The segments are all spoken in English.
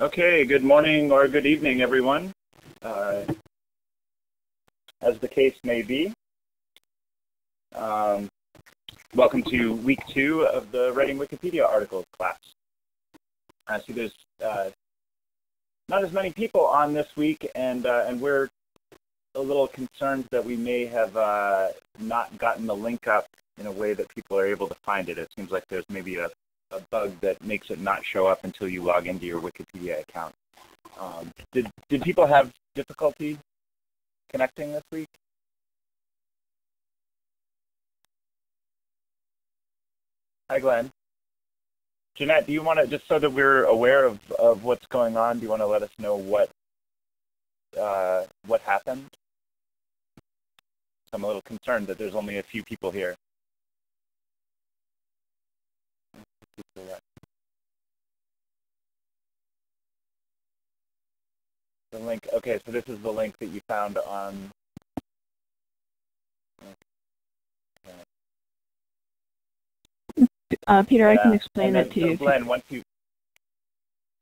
Okay, good morning or good evening, everyone. Uh, as the case may be. Um, welcome to week two of the Writing Wikipedia articles class. I see there's uh, not as many people on this week, and uh, and we're a little concerned that we may have uh, not gotten the link up in a way that people are able to find it. It seems like there's maybe a a bug that makes it not show up until you log into your Wikipedia account. Um, did did people have difficulty connecting this week? Hi, Glenn. Jeanette, do you want to, just so that we're aware of, of what's going on, do you want to let us know what uh, what happened? I'm a little concerned that there's only a few people here. The link, okay, so this is the link that you found on, Uh, Peter, I can explain then, it to so you. you- Glenn, once you,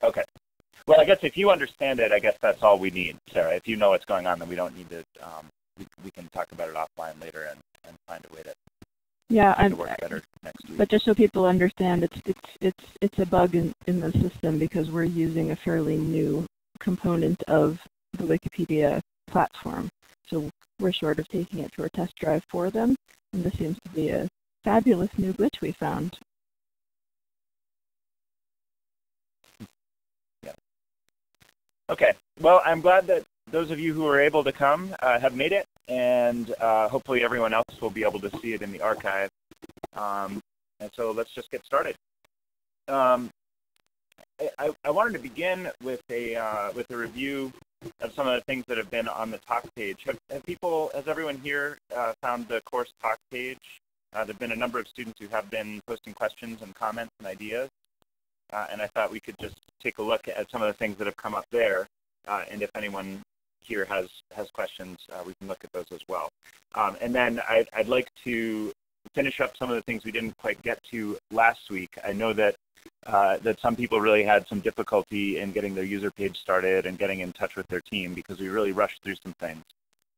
okay. Well, I guess if you understand it, I guess that's all we need, Sarah. If you know what's going on, then we don't need to, um, we, we can talk about it offline later and, and find a way to Yeah, I'm, work better next week. but just so people understand, it's it's it's it's a bug in, in the system because we're using a fairly new component of the Wikipedia platform. So we're sort of taking it through a test drive for them, and this seems to be a fabulous new glitch we found. Yeah. Okay. Well, I'm glad that those of you who were able to come uh, have made it, and uh, hopefully everyone else will be able to see it in the archive. Um, and so let's just get started. Um, I, I, wanted to begin with a uh, with a review of some of the things that have been on the talk page. Have, have people, has everyone here uh, found the course talk page? Uh, there have been a number of students who have been posting questions and comments and ideas. Uh, and I thought we could just take a look at some of the things that have come up there. Uh, and if anyone here has has questions, uh, we can look at those as well. Um, and then I'd, I'd like to finish up some of the things we didn't quite get to last week. I know that uh, that some people really had some difficulty in getting their user page started and getting in touch with their team because we really rushed through some things.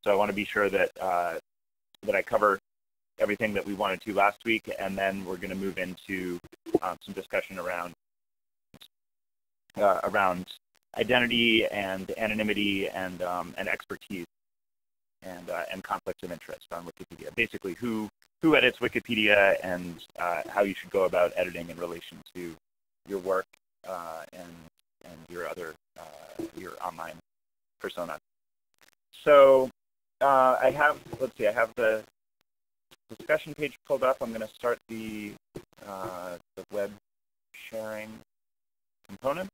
So I want to be sure that uh, that I cover everything that we wanted to last week, and then we're going to move into um, some discussion around uh, around identity and anonymity and um, and expertise and uh, and conflicts of interest on Wikipedia. Basically, who who edits Wikipedia and uh, how you should go about editing in relation to your work uh, and and your other uh, your online persona. So uh, I have let's see, I have the discussion page pulled up. I'm going to start the uh, the web sharing components.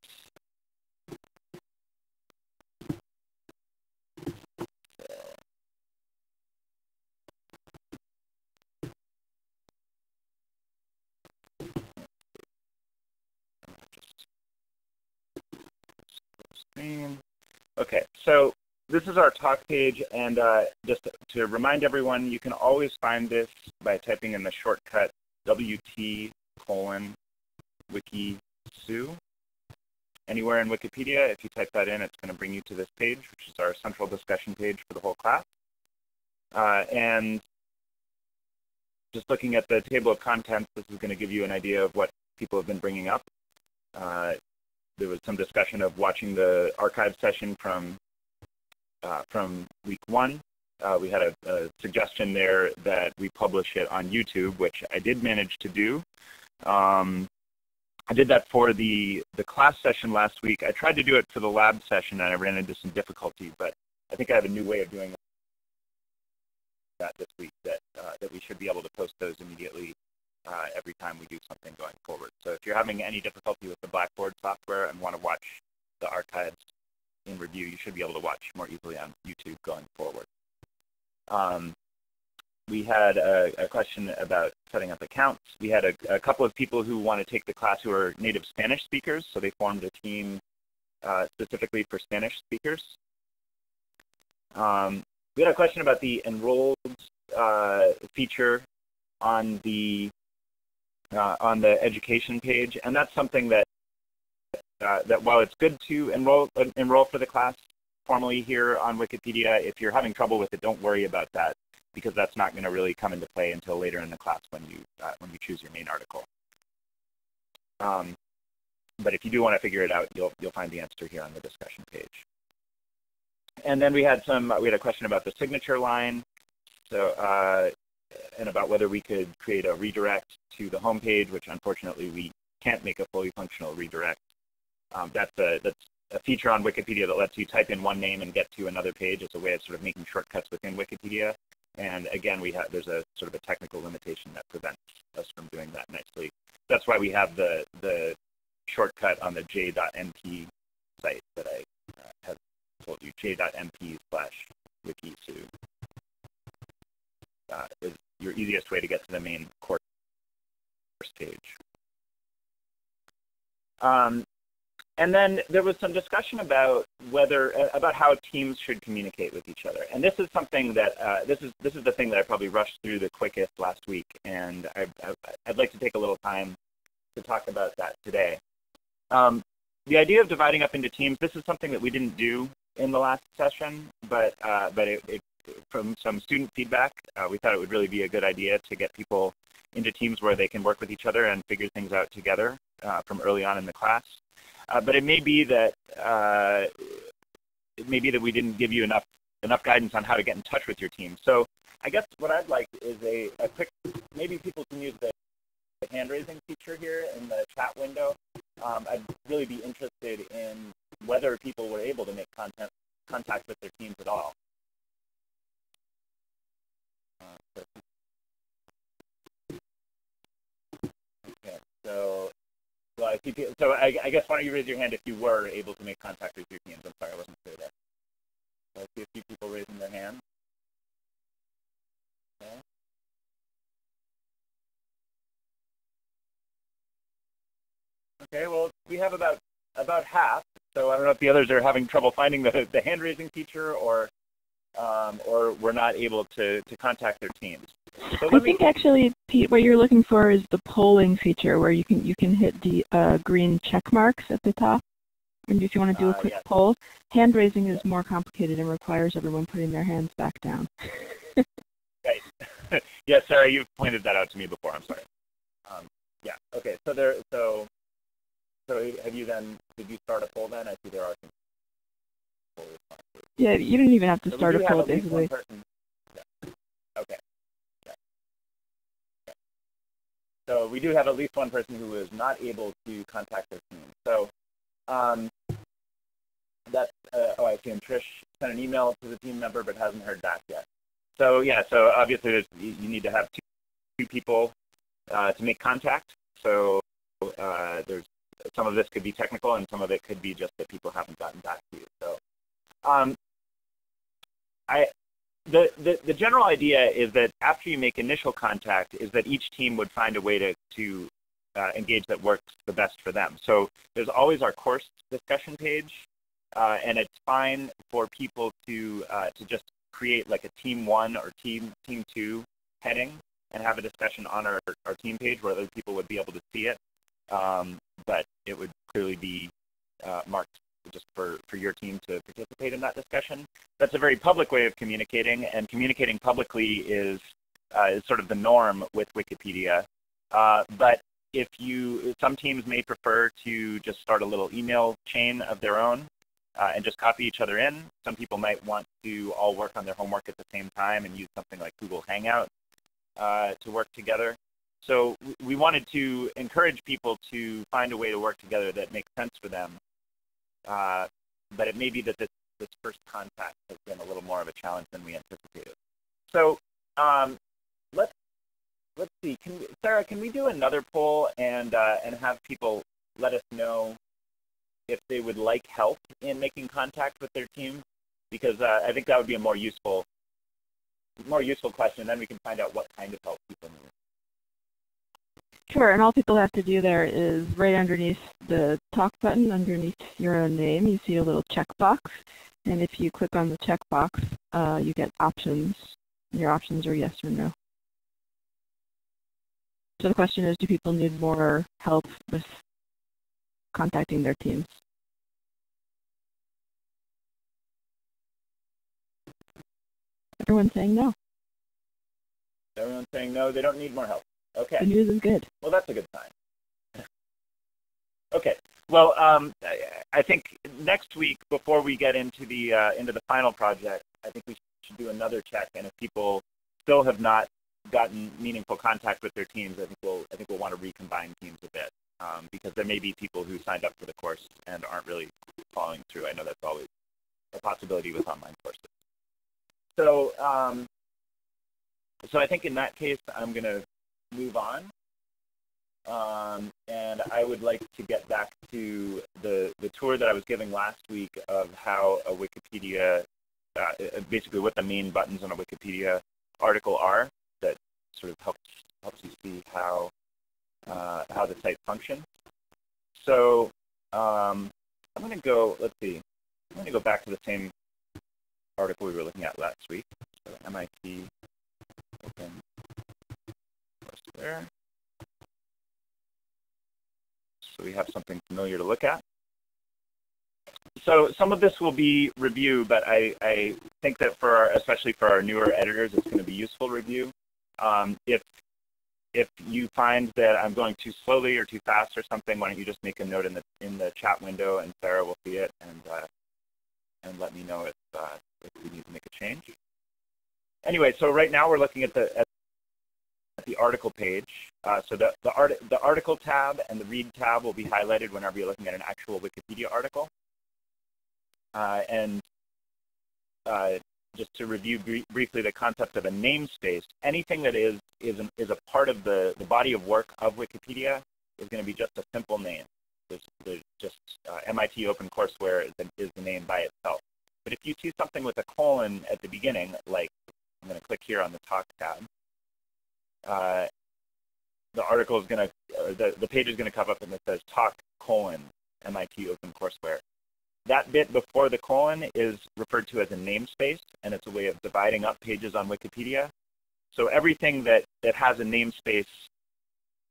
Okay, so this is our talk page, and uh, just to remind everyone, you can always find this by typing in the shortcut WT colon wiki Sue. Anywhere in Wikipedia, if you type that in, it's going to bring you to this page, which is our central discussion page for the whole class. Uh, and just looking at the table of contents, this is going to give you an idea of what people have been bringing up. Uh, there was some discussion of watching the archive session from uh, from week one. Uh, we had a, a, suggestion there that we publish it on YouTube, which I did manage to do. Um, I did that for the, the class session last week. I tried to do it for the lab session and I ran into some difficulty, but I think I have a new way of doing that this week that, uh, that we should be able to post those immediately uh, every time we do something going forward. So if you're having any difficulty with the Blackboard software and want to watch the archives in review, you should be able to watch more easily on YouTube going forward. Um, we had a, a, question about setting up accounts. We had a, a, couple of people who want to take the class who are native Spanish speakers, so they formed a team uh, specifically for Spanish speakers. Um, we had a question about the enrolled uh, feature on the uh, on the education page, and that's something that uh, that while it's good to enroll enroll for the class formally here on Wikipedia, if you're having trouble with it, don't worry about that because that's not going to really come into play until later in the class when you uh, when you choose your main article. Um, but if you do want to figure it out, you'll you'll find the answer here on the discussion page. And then we had some we had a question about the signature line, so uh, and about whether we could create a redirect to the home page, which unfortunately we can't make a fully functional redirect. Um, that's a that's a feature on Wikipedia that lets you type in one name and get to another page. It's a way of sort of making shortcuts within Wikipedia. And again, we have there's a sort of a technical limitation that prevents us from doing that nicely. That's why we have the the shortcut on the j.mp site that I uh, have told you, j.mp slash WIKISOO. Uh, is your easiest way to get to the main course page. Um, and then there was some discussion about whether uh, about how teams should communicate with each other. And this is something that uh, this is this is the thing that I probably rushed through the quickest last week, and I, would like to take a little time to talk about that today. Um, the idea of dividing up into teams. This is something that we didn't do in the last session, but uh, but it, it, from some student feedback, uh, we thought it would really be a good idea to get people into teams where they can work with each other and figure things out together uh, from early on in the class. Uh, but it may be that uh, it may be that we didn't give you enough enough guidance on how to get in touch with your team. So I guess what I'd like is a, a quick, maybe people can use the, the hand raising feature here in the chat window. Um, I'd really be interested in whether people were able to make content, contact with their teams at all. So I see, so I, I, guess why don't you raise your hand if you were able to make contact with your teams? I'm sorry, I wasn't clear there. So I see a few people raising their hands. Okay. Okay, well, we have about about half. So I don't know if the others are having trouble finding the, the hand raising feature or um, or we're not able to, to contact their teams. So I think actually, Pete, what you're looking for is the polling feature where you can you can hit the uh, green check marks at the top. And if you want to do a uh, quick uh, yes. poll, hand raising is more complicated and requires everyone putting their hands back down. right. yes, Sarah, you've pointed that out to me before. I'm sorry. Um, yeah. Okay. So there. So so have you then? Did you start a poll then? I see there are some. Yeah, you don't even have to so start a poll basically. Yeah. Okay. So we do have at least one person who is not able to contact their team. So um, that's, uh, oh, I see. And Trish sent an email to the team member but hasn't heard back yet. So yeah, so obviously you need to have two, two people uh, to make contact. So uh, there's some of this could be technical and some of it could be just that people haven't gotten back to you. So um, I, the, the, the general idea is that after you make initial contact is that each team would find a way to, to uh, engage that works the best for them. So there's always our course discussion page, uh, and it's fine for people to, uh, to just create like a team one or team, team two heading and have a discussion on our, our team page where other people would be able to see it. Um, but it would clearly be uh, marked just for, for your team to participate in that discussion. That's a very public way of communicating, and communicating publicly is, uh, is sort of the norm with Wikipedia. Uh, but if you, some teams may prefer to just start a little email chain of their own uh, and just copy each other in. Some people might want to all work on their homework at the same time and use something like Google Hangout uh, to work together. So we wanted to encourage people to find a way to work together that makes sense for them uh, but it may be that this, this first contact has been a little more of a challenge than we anticipated. So um, let's let's see. Can we, Sarah, can we do another poll and uh, and have people let us know if they would like help in making contact with their team? Because uh, I think that would be a more useful more useful question. Then we can find out what kind of help people need. Sure, and all people have to do there is right underneath the talk button, underneath your own name, you see a little checkbox. And if you click on the checkbox, uh, you get options. Your options are yes or no. So the question is, do people need more help with contacting their teams. Everyone's saying no. Everyone's saying no, they don't need more help. Okay. The news is good. Well, that's a good sign. okay. Well, um, I think next week, before we get into the uh, into the final project, I think we should do another check. And if people still have not gotten meaningful contact with their teams, I think we'll I think we'll want to recombine teams a bit um, because there may be people who signed up for the course and aren't really following through. I know that's always a possibility with online courses. So um, so I think in that case, I'm going to move on. Um, and I would like to get back to the, the tour that I was giving last week of how a Wikipedia, uh, basically what the main buttons on a Wikipedia article are that sort of helps, helps you see how, uh, how the site functions. So um, I'm going to go, let's see, I'm going to go back to the same article we were looking at last week. So MIT open there. So we have something familiar to look at. So some of this will be review, but I, I think that for our, especially for our newer editors, it's going to be useful review. Um, if if you find that I'm going too slowly or too fast or something, why don't you just make a note in the in the chat window, and Sarah will see it and uh, and let me know if uh, if we need to make a change. Anyway, so right now we're looking at the at the article page. Uh, so the, the, art, the article tab and the read tab will be highlighted whenever you're looking at an actual Wikipedia article. Uh, and uh, just to review br briefly the concept of a namespace, anything that is, is, an, is a part of the, the body of work of Wikipedia is going to be just a simple name. There's, there's just uh, MIT OpenCourseWare is is the name by itself. But if you see something with a colon at the beginning, like I'm going to click here on the talk tab, uh, the article is going to, the, the page is going to come up and it says talk colon MIT OpenCourseWare. That bit before the colon is referred to as a namespace, and it's a way of dividing up pages on Wikipedia. So everything that, that has a namespace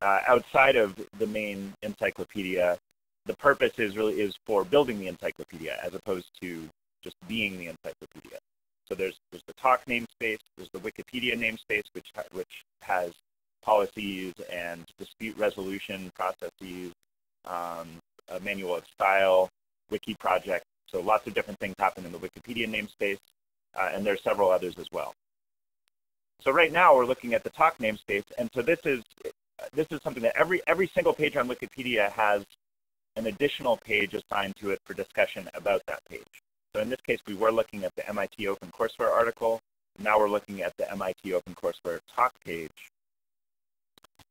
uh, outside of the main encyclopedia, the purpose is really is for building the encyclopedia as opposed to just being the encyclopedia. So there's, there's the talk namespace, there's the Wikipedia namespace, which, which has policies and dispute resolution processes, um, a manual of style, wiki project. So lots of different things happen in the Wikipedia namespace, uh, and there's several others as well. So right now we're looking at the talk namespace, and so this is this is something that every every single page on Wikipedia has an additional page assigned to it for discussion about that page. So in this case, we were looking at the MIT OpenCourseWare article. Now we're looking at the MIT OpenCourseWare talk page.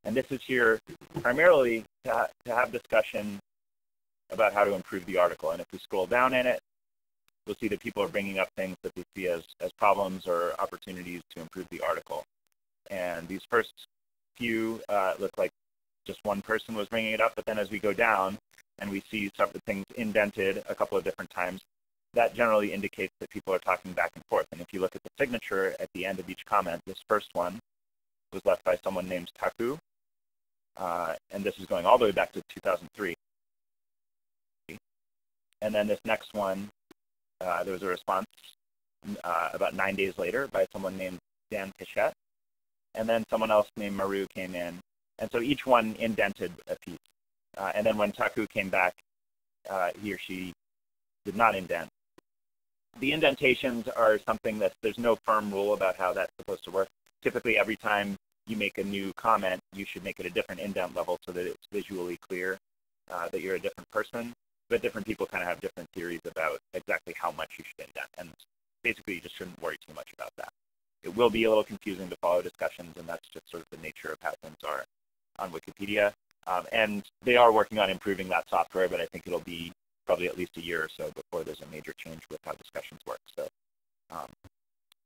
And this is here primarily to, ha to have discussion about how to improve the article. And if we scroll down in it, we'll see that people are bringing up things that they see as, as problems or opportunities to improve the article. And these first few uh, look like just one person was bringing it up, but then as we go down and we see several things indented a couple of different times, that generally indicates that people are talking back and forth. And if you look at the signature at the end of each comment, this first one was left by someone named Taku, uh, and this is going all the way back to 2003. And then this next one, uh, there was a response uh, about nine days later by someone named Dan Pichette. And then someone else named Maru came in. And so each one indented a piece. Uh, and then when Taku came back, uh, he or she did not indent the indentations are something that there's no firm rule about how that's supposed to work. Typically, every time you make a new comment, you should make it a different indent level so that it's visually clear uh, that you're a different person. But different people kind of have different theories about exactly how much you should indent. And basically, you just shouldn't worry too much about that. It will be a little confusing to follow discussions, and that's just sort of the nature of how things are on Wikipedia. Um, and they are working on improving that software, but I think it'll be probably at least a year or so before there's a major change with how discussions work. So um,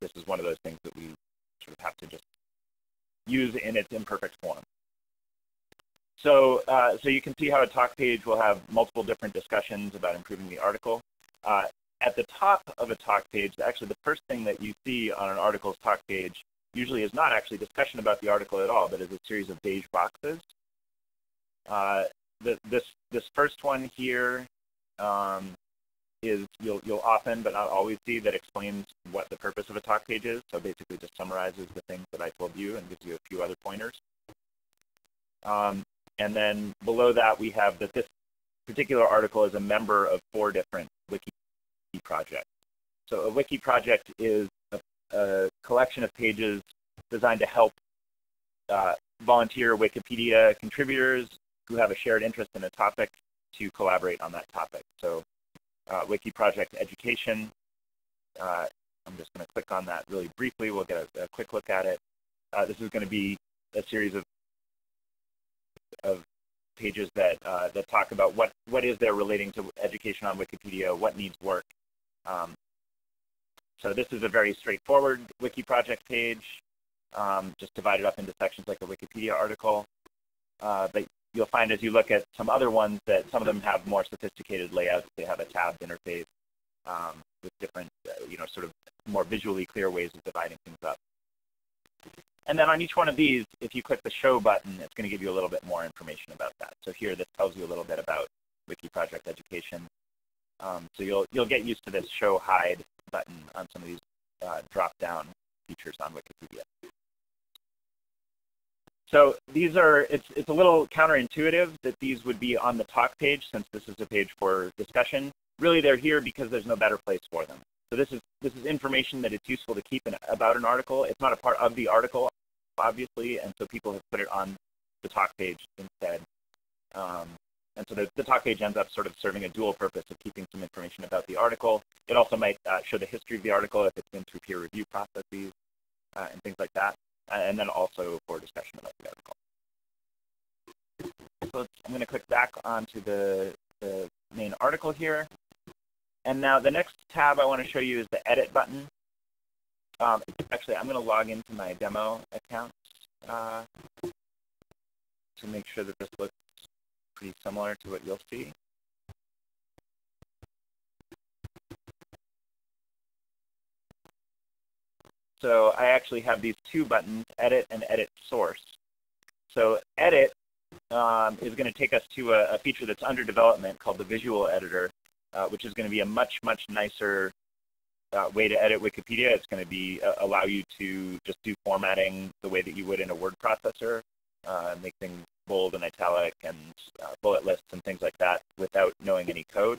this is one of those things that we sort of have to just use in its imperfect form. So, uh, so you can see how a talk page will have multiple different discussions about improving the article. Uh, at the top of a talk page, actually the first thing that you see on an article's talk page usually is not actually discussion about the article at all, but is a series of beige boxes. Uh, the, this this first one here um, is you'll you'll often but not always see that explains what the purpose of a talk page is. So basically, just summarizes the things that I told you and gives you a few other pointers. Um, and then below that, we have that this particular article is a member of four different wiki projects. So a wiki project is a, a collection of pages designed to help uh, volunteer Wikipedia contributors who have a shared interest in a topic to collaborate on that topic. So uh, Wiki Project Education, uh, I'm just going to click on that really briefly. We'll get a, a quick look at it. Uh, this is going to be a series of of pages that uh, that talk about what what is there relating to education on Wikipedia, what needs work. Um, so this is a very straightforward wiki project page, um, just divided up into sections like a Wikipedia article. Uh, but you'll find as you look at some other ones that some of them have more sophisticated layouts. They have a tabbed interface um, with different, uh, you know, sort of more visually clear ways of dividing things up. And then on each one of these, if you click the show button, it's going to give you a little bit more information about that. So here, this tells you a little bit about Wiki Project Education. Um, so you'll you'll get used to this show hide button on some of these uh, drop-down features on Wikipedia. So these are, it's, it's a little counterintuitive that these would be on the talk page since this is a page for discussion. Really, they're here because there's no better place for them. So this is, this is information that it's useful to keep in, about an article. It's not a part of the article, obviously, and so people have put it on the talk page instead. Um, and so the, the, talk page ends up sort of serving a dual purpose of keeping some information about the article. It also might uh, show the history of the article if it's been through peer review processes uh, and things like that, and then also for discussion about the article. So I'm going to click back onto the, the main article here. And now the next tab I want to show you is the edit button. Um, actually, I'm going to log into my demo account uh, to make sure that this looks pretty similar to what you'll see. So I actually have these two buttons, edit and edit source. So edit um, is going to take us to a, a, feature that's under development called the visual editor, uh, which is going to be a much, much nicer uh, way to edit Wikipedia. It's going to be uh, allow you to just do formatting the way that you would in a word processor, uh, make things bold and italic and uh, bullet lists and things like that without knowing any code.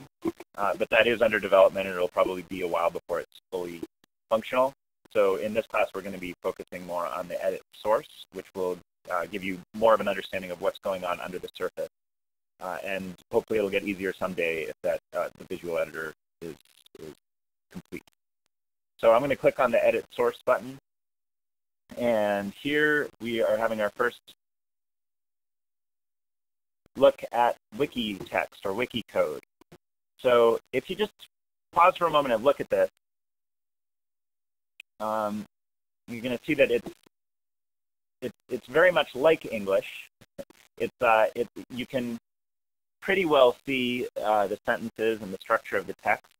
Uh, but that is under development and it'll probably be a while before it's fully functional. So in this class, we're going to be focusing more on the edit source, which will uh, give you more of an understanding of what's going on under the surface. Uh, and hopefully it'll get easier someday if that uh, the visual editor is, is complete. So I'm going to click on the edit source button. And here we are having our first look at wiki text or wiki code. So if you just pause for a moment and look at this, um, you're going to see that it's it, it's very much like English. It's uh, it, you can pretty well see uh, the sentences and the structure of the text,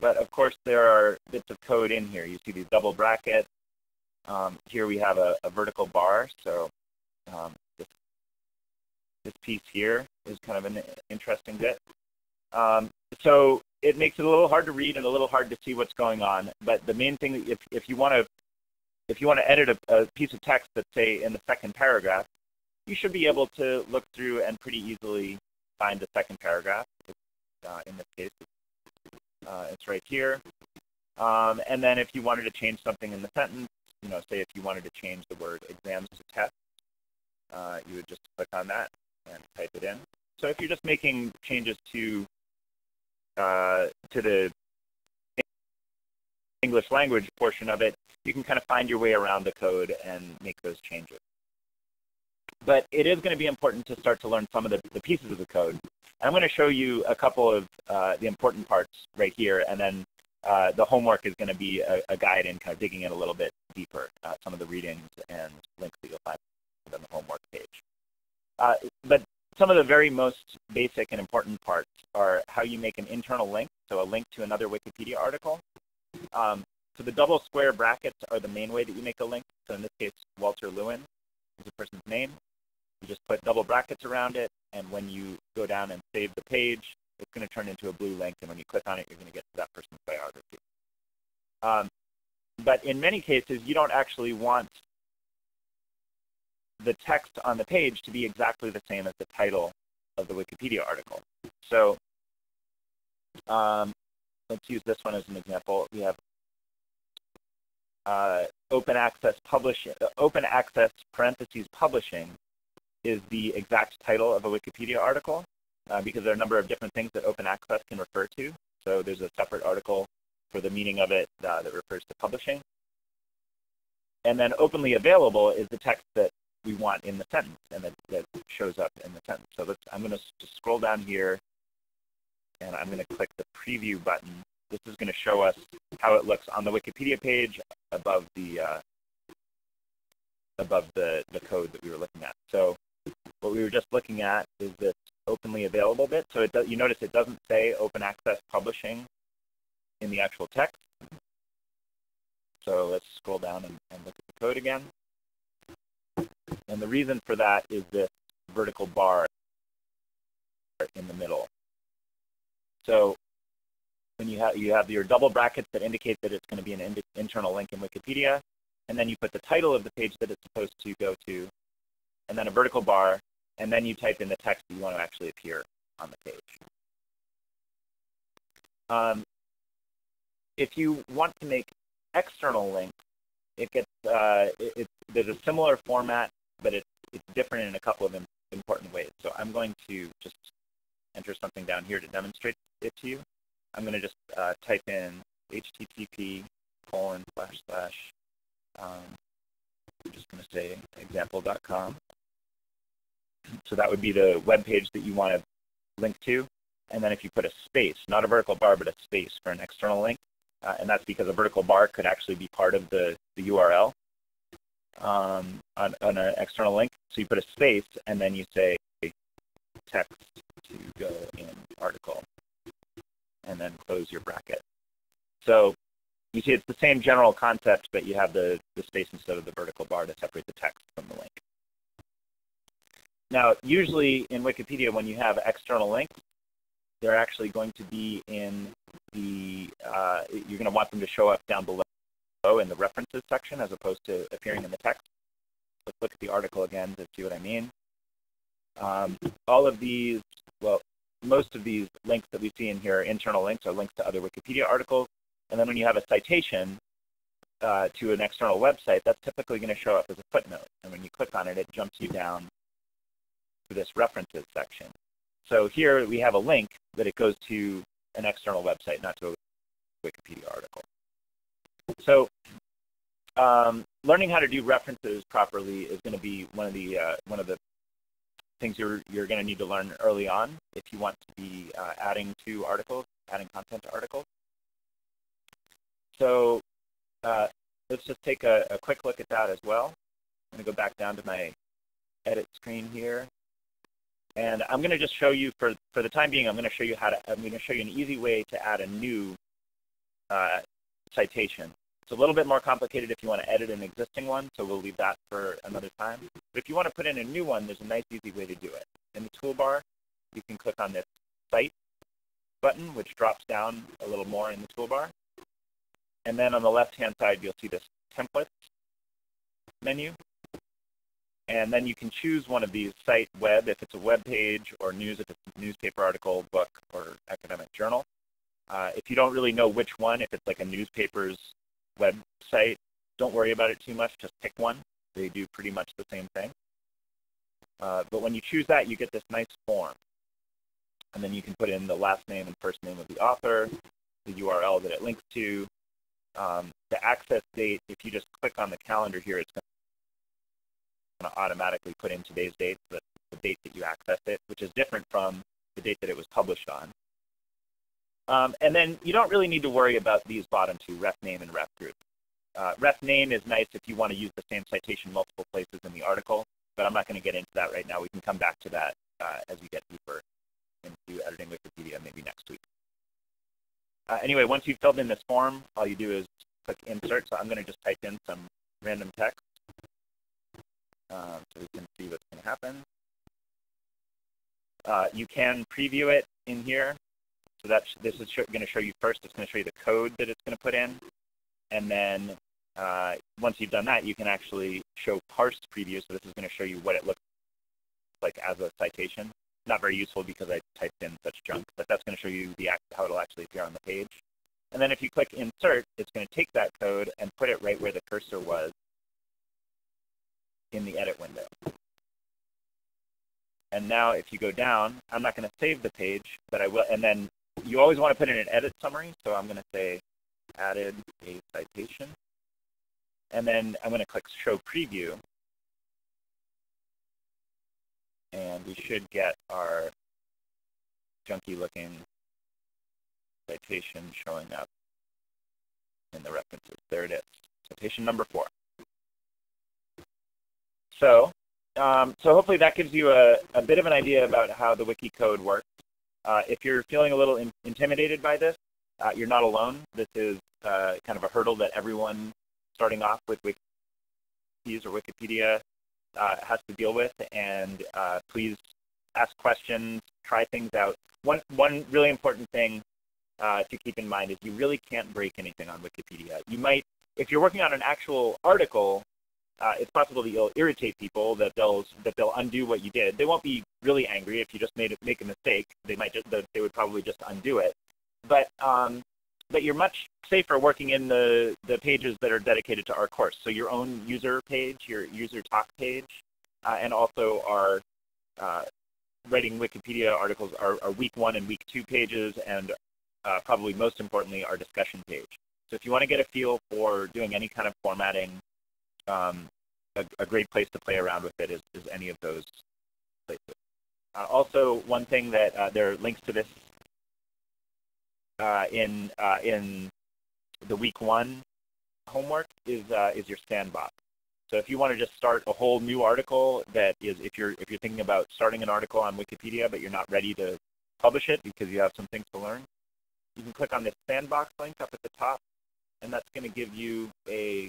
but of course there are bits of code in here. You see these double brackets. Um, here we have a, a vertical bar, so um, this piece here is kind of an interesting bit. Um, so it makes it a little hard to read and a little hard to see what's going on. But the main thing, if, if you want to if you want to edit a, a piece of text that's say in the second paragraph, you should be able to look through and pretty easily find the second paragraph. Uh, in this case, uh, it's right here. Um, and then if you wanted to change something in the sentence, you know, say if you wanted to change the word exams to test, uh, you would just click on that and type it in. So if you're just making changes to uh, to the English language portion of it, you can kind of find your way around the code and make those changes. But it is going to be important to start to learn some of the, the pieces of the code. And I'm going to show you a couple of uh, the important parts right here, and then uh, the homework is going to be a, a, guide in kind of digging in a little bit deeper, uh, some of the readings and links that you'll find on the homework page. Uh, but some of the very most basic and important parts are how you make an internal link, so a link to another Wikipedia article. Um, so the double square brackets are the main way that you make a link. So in this case, Walter Lewin is the person's name. You just put double brackets around it, and when you go down and save the page, it's going to turn into a blue link, and when you click on it, you're going to get to that person's biography. Um, but in many cases, you don't actually want the text on the page to be exactly the same as the title of the Wikipedia article. So um, let's use this one as an example. We have uh, open access publishing, uh, open access parentheses publishing is the exact title of a Wikipedia article uh, because there are a number of different things that open access can refer to. So there's a separate article for the meaning of it uh, that refers to publishing. And then openly available is the text that we want in the sentence and that, that shows up in the sentence. So let's, I'm going to scroll down here and I'm going to click the preview button. This is going to show us how it looks on the Wikipedia page above the uh, above the, the code that we were looking at. So what we were just looking at is this openly available bit. So it you notice it doesn't say open access publishing in the actual text. So let's scroll down and, and look at the code again. And the reason for that is this vertical bar in the middle. So when you have you have your double brackets that indicate that it's going to be an in internal link in Wikipedia, and then you put the title of the page that it's supposed to go to, and then a vertical bar, and then you type in the text that you want to actually appear on the page. Um, if you want to make external links, it gets uh, it, it, there's a similar format, but it's it's different in a couple of important ways. So I'm going to just enter something down here to demonstrate it to you. I'm going to just uh, type in http colon slash slash. Um, I'm just going to say example.com. So that would be the web page that you want to link to. And then if you put a space, not a vertical bar, but a space for an external link, uh, and that's because a vertical bar could actually be part of the, the URL um, on, on an external link. So you put a space, and then you say text to go in article, and then close your bracket. So you see it's the same general concept, but you have the, the space instead of the vertical bar to separate the text from the link. Now, usually in Wikipedia, when you have external links, they're actually going to be in the, uh, you're going to want them to show up down below in the references section as opposed to appearing in the text. Let's look at the article again to see what I mean. Um, all of these, well, most of these links that we see in here, internal links, are links to other Wikipedia articles. And then when you have a citation uh, to an external website, that's typically going to show up as a footnote. And when you click on it, it jumps you down to this references section. So here we have a link that it goes to an external website, not to a Wikipedia article. So um, learning how to do references properly is going to be one of the uh, one of the things you're you're going to need to learn early on if you want to be uh, adding to articles, adding content to articles. So uh, let's just take a, a, quick look at that as well. I'm going to go back down to my edit screen here. And I'm going to just show you, for, for the time being, I'm going to show you how to, I'm going to show you an easy way to add a new uh, citation. It's a little bit more complicated if you want to edit an existing one, so we'll leave that for another time. But if you want to put in a new one, there's a nice, easy way to do it. In the toolbar, you can click on this Cite button, which drops down a little more in the toolbar. And then on the left-hand side, you'll see this Templates menu. And then you can choose one of these, Cite Web if it's a web page, or News if it's a newspaper article, book, or academic journal. Uh, if you don't really know which one, if it's like a newspaper's website, don't worry about it too much. Just pick one. They do pretty much the same thing. Uh, but when you choose that, you get this nice form. And then you can put in the last name and first name of the author, the URL that it links to, um, the access date. If you just click on the calendar here, it's going to automatically put in today's date, the, the date that you accessed it, which is different from the date that it was published on. Um, and then you don't really need to worry about these bottom two, ref name and ref group. Uh, ref name is nice if you want to use the same citation multiple places in the article, but I'm not going to get into that right now. We can come back to that uh, as we get deeper into editing Wikipedia maybe next week. Uh, anyway, once you've filled in this form, all you do is click insert. So I'm going to just type in some random text. um, so we can see what's going to happen. Uh, you can preview it in here. So that's this is going to show you first. It's going to show you the code that it's going to put in, and then uh, once you've done that, you can actually show parsed preview. So this is going to show you what it looks like as a citation. Not very useful because I typed in such junk, but that's going to show you the how it'll actually appear on the page. And then if you click Insert, it's going to take that code and put it right where the cursor was in the edit window. And now if you go down, I'm not going to save the page, but I will. And then you always want to put in an edit summary. So I'm going to say added a citation. And then I'm going to click Show Preview. And we should get our junky looking citation showing up in the references. There it is, citation number four. So, um, so hopefully that gives you a, a bit of an idea about how the wiki code works. Uh, if you're feeling a little in, intimidated by this, uh, you're not alone. This is uh, kind of a hurdle that everyone starting off with wikis or Wikipedia uh, has to deal with. And uh, please ask questions, try things out. One, one really important thing uh, to keep in mind is you really can't break anything on Wikipedia. You might, if you're working on an actual article, uh, it's possible that you'll irritate people, that they'll that they'll undo what you did. They won't be really angry if you just made make a mistake. They might just they would probably just undo it. But um, but you're much safer working in the the pages that are dedicated to our course. So your own user page, your user talk page, uh, and also our uh, writing Wikipedia articles are, are week one and week two pages, and uh, probably most importantly, our discussion page. So if you want to get a feel for doing any kind of formatting, um, a, a, great place to play around with it is, is any of those places. Uh, also, one thing that uh, there are links to this uh, in uh, in the week one homework is uh, is your sandbox. So if you want to just start a whole new article that is if you're if you're thinking about starting an article on Wikipedia but you're not ready to publish it because you have some things to learn, you can click on this sandbox link up at the top, and that's going to give you a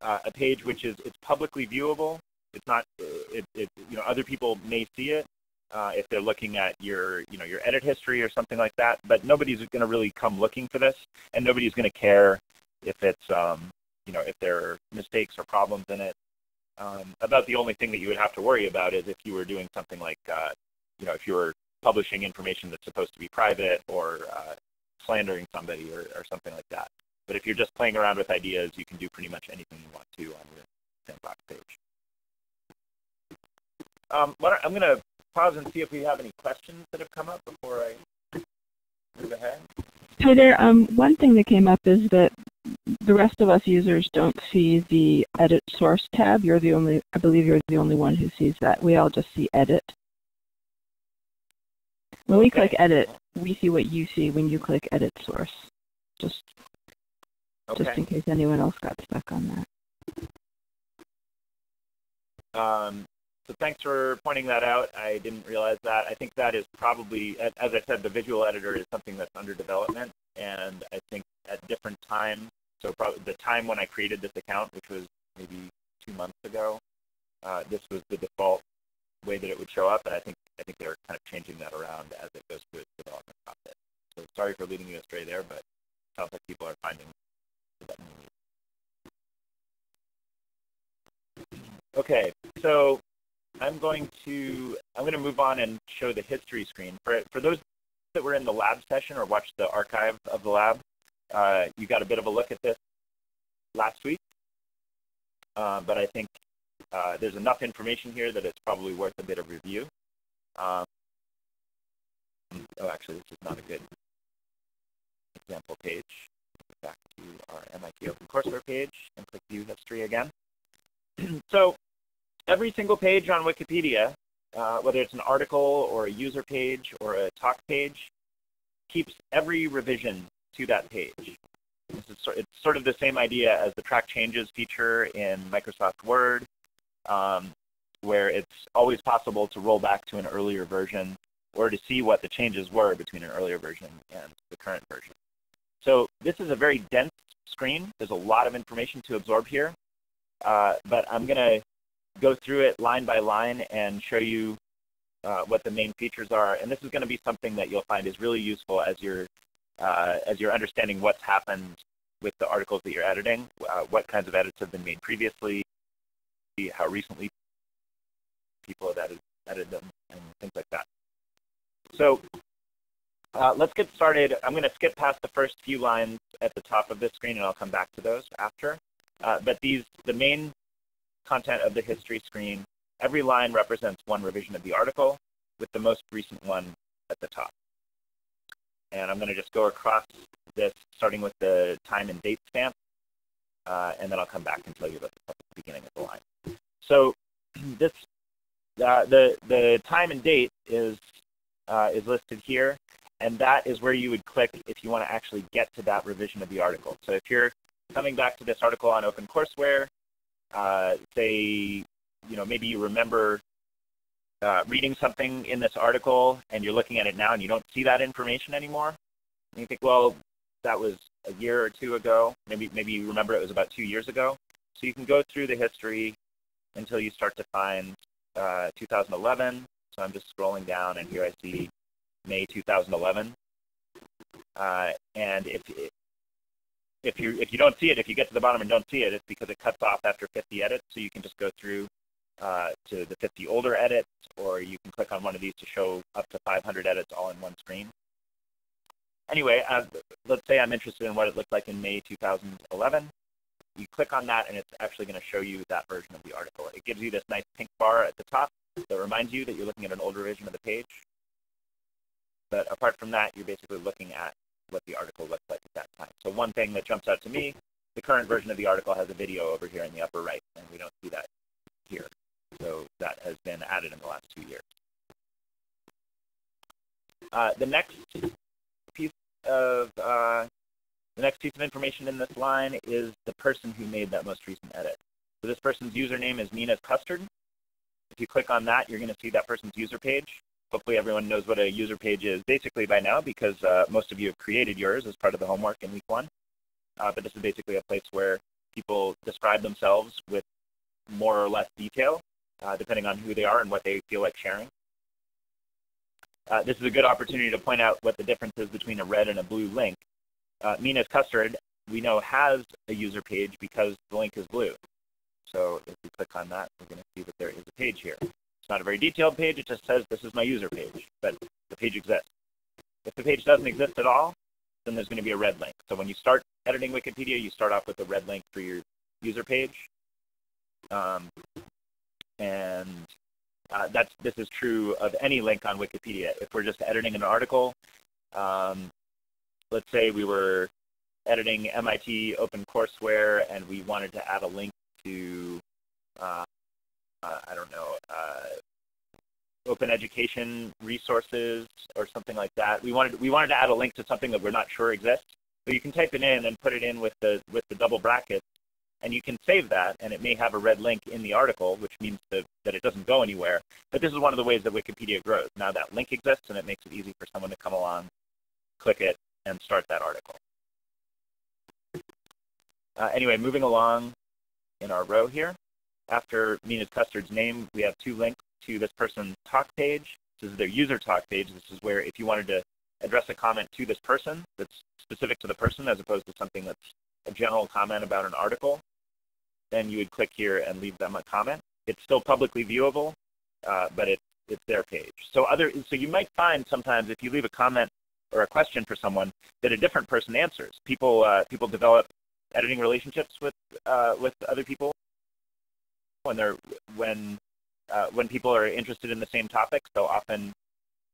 uh, a page which is it's publicly viewable. It's not it, it you know other people may see it uh, if they're looking at your you know your edit history or something like that, but nobody's going to really come looking for this, and nobody's going to care if it's um, you know if there are mistakes or problems in it. Um, about the only thing that you would have to worry about is if you were doing something like uh, you know if you were publishing information that's supposed to be private or uh, slandering somebody or, or something like that. But if you're just playing around with ideas, you can do pretty much anything you want to on your sandbox page. Um, I'm going to pause and see if we have any questions that have come up before I move ahead. There. Um, one thing that came up is that the rest of us users don't see the edit source tab. You're the only, I believe you're the only one who sees that. We all just see edit. When we click edit, we see what you see when you click edit source. Just, okay. just in case anyone else got stuck on that. Um, so thanks for pointing that out. I didn't realize that. I think that is probably, as I said, the visual editor is something that's under development, and I think at different times, so probably the time when I created this account, which was maybe two months ago, uh, this was the default way that it would show up, and I think I think they're kind of changing that around as it goes through its development process. So sorry for leading you astray there, but it sounds like people are finding Okay, so I'm going to I'm going to move on and show the history screen. For for those that were in the lab session or watched the archive of the lab, uh, you got a bit of a look at this last week. Uh, but I think uh, there's enough information here that it's probably worth a bit of review. Um, oh, actually, this is not a good example page. Our MIT OpenCourseWare page and click View History again. so every single page on Wikipedia, uh, whether it's an article or a user page or a talk page, keeps every revision to that page. Is, it's sort of the same idea as the track changes feature in Microsoft Word, um, where it's always possible to roll back to an earlier version or to see what the changes were between an earlier version and the current version. So this is a very dense screen. There's a lot of information to absorb here, uh, but I'm going to go through it line by line and show you uh, what the main features are. And this is going to be something that you'll find is really useful as you're uh, as you're understanding what's happened with the articles that you're editing, uh, what kinds of edits have been made previously, how recently people have edited, edited them, and things like that. So uh, let's get started. I'm going to skip past the first few lines at the top of this screen, and I'll come back to those after. Uh, but these, the main content of the history screen, every line represents one revision of the article, with the most recent one at the top. And I'm going to just go across this, starting with the time and date stamp, uh, and then I'll come back and tell you about the beginning of the line. So this, uh, the the time and date is uh, is listed here, and that is where you would click if you want to actually get to that revision of the article. So if you're coming back to this article on OpenCourseWare, uh, say, you know, maybe you remember uh, reading something in this article and you're looking at it now and you don't see that information anymore. And you think, well, that was a year or two ago. Maybe maybe you remember it was about two years ago. So you can go through the history until you start to find uh, 2011. So I'm just scrolling down and here I see May 2011. Uh, and if if you if you don't see it, if you get to the bottom and don't see it, it's because it cuts off after 50 edits. So you can just go through uh, to the 50 older edits, or you can click on one of these to show up to 500 edits all in one screen. Anyway, uh, let's say I'm interested in what it looked like in May 2011. You click on that, and it's actually going to show you that version of the article. It gives you this nice pink bar at the top that reminds you that you're looking at an older version of the page. But apart from that, you're basically looking at what the article looked like at that time. So one thing that jumps out to me, the current version of the article has a video over here in the upper right, and we don't see that here. So that has been added in the last two years. Uh, the next piece of uh, the next piece of information in this line is the person who made that most recent edit. So this person's username is Nina Custard. If you click on that, you're going to see that person's user page. Hopefully everyone knows what a user page is basically by now because uh, most of you have created yours as part of the homework in week one. Uh, but this is basically a place where people describe themselves with more or less detail, uh, depending on who they are and what they feel like sharing. Uh, this is a good opportunity to point out what the difference is between a red and a blue link. Uh, Nina's Custard, we know has a user page because the link is blue. So if we click on that, we're going to see that there is a page here. Not a very detailed page. It just says this is my user page, but the page exists. If the page doesn't exist at all, then there's going to be a red link. So when you start editing Wikipedia, you start off with a red link for your user page. Um, and uh, that's this is true of any link on Wikipedia. If we're just editing an article, um, let's say we were editing MIT OpenCourseWare and we wanted to add a link to, uh, uh, I don't know, uh, open education resources or something like that. We wanted we wanted to add a link to something that we're not sure exists. So you can type it in and put it in with the with the double brackets, and you can save that, and it may have a red link in the article, which means that, that it doesn't go anywhere. But this is one of the ways that Wikipedia grows. Now that link exists, and it makes it easy for someone to come along, click it, and start that article. Uh, anyway, moving along in our row here, after Nina's Custard's name, we have two links to this person's talk page. This is their user talk page. This is where if you wanted to address a comment to this person that's specific to the person as opposed to something that's a general comment about an article, then you would click here and leave them a comment. It's still publicly viewable, uh, but it's it's their page. So other so you might find sometimes if you leave a comment or a question for someone that a different person answers. People uh, people develop editing relationships with uh, with other people when they're when uh, when people are interested in the same topic. They'll often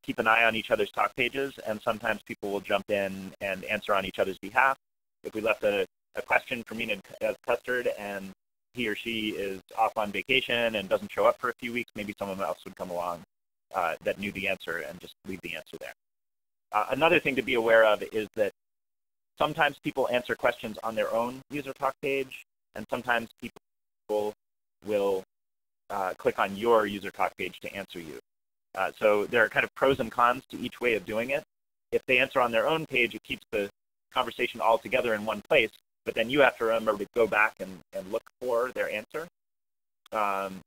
keep an eye on each other's talk pages, and sometimes people will jump in and answer on each other's behalf. If we left a, a question for Nina Custard and he or she is off on vacation and doesn't show up for a few weeks, maybe someone else would come along uh, that knew the answer and just leave the answer there. Uh, another thing to be aware of is that sometimes people answer questions on their own user talk page, and sometimes people will uh, click on your user talk page to answer you. Uh, so there are kind of pros and cons to each way of doing it. If they answer on their own page, it keeps the conversation all together in one place, but then you have to remember to go back and, and look for their answer. Um,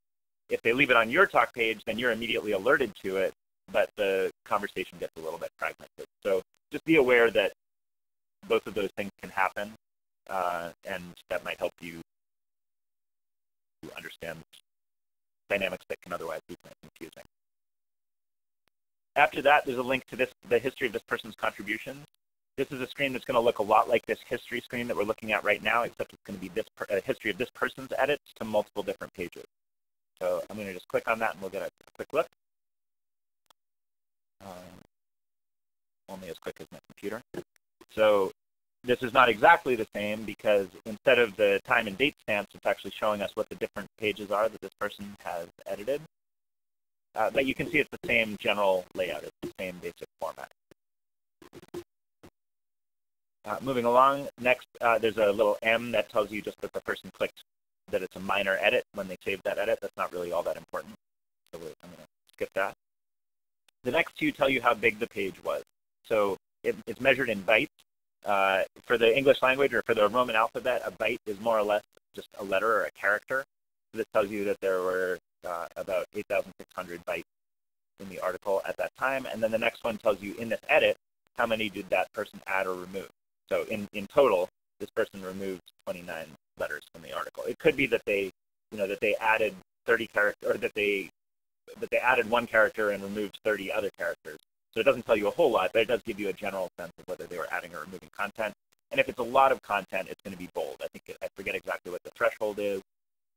if they leave it on your talk page, then you're immediately alerted to it, but the conversation gets a little bit fragmented. So just be aware that both of those things can happen, uh, and that might help you understand dynamics that can otherwise be confusing. After that, there's a link to this, the history of this person's contributions. This is a screen that's going to look a lot like this history screen that we're looking at right now, except it's going to be this uh, history of this person's edits to multiple different pages. So I'm going to just click on that and we'll get a, a quick look. Um, only as quick as my computer. So this is not exactly the same because instead of the time and date stamps, it's actually showing us what the different pages are that this person has edited. Uh, but you can see it's the same general layout. It's the same basic format. Uh, moving along, next uh, there's a little M that tells you just that the person clicked that it's a minor edit when they saved that edit. That's not really all that important. So I'm going to skip that. The next two tell you how big the page was. So it, it's measured in bytes. Uh, for the English language or for the Roman alphabet, a byte is more or less just a letter or a character. So this tells you that there were uh, about 8,600 bytes in the article at that time. And then the next one tells you in this edit, how many did that person add or remove. So in, in total, this person removed 29 letters from the article. It could be that they, you know, that they added 30 characters, or that they that they added one character and removed 30 other characters. So it doesn't tell you a whole lot, but it does give you a general sense of whether they were adding or removing content. And if it's a lot of content, it's going to be bold. I think it, I forget exactly what the threshold is,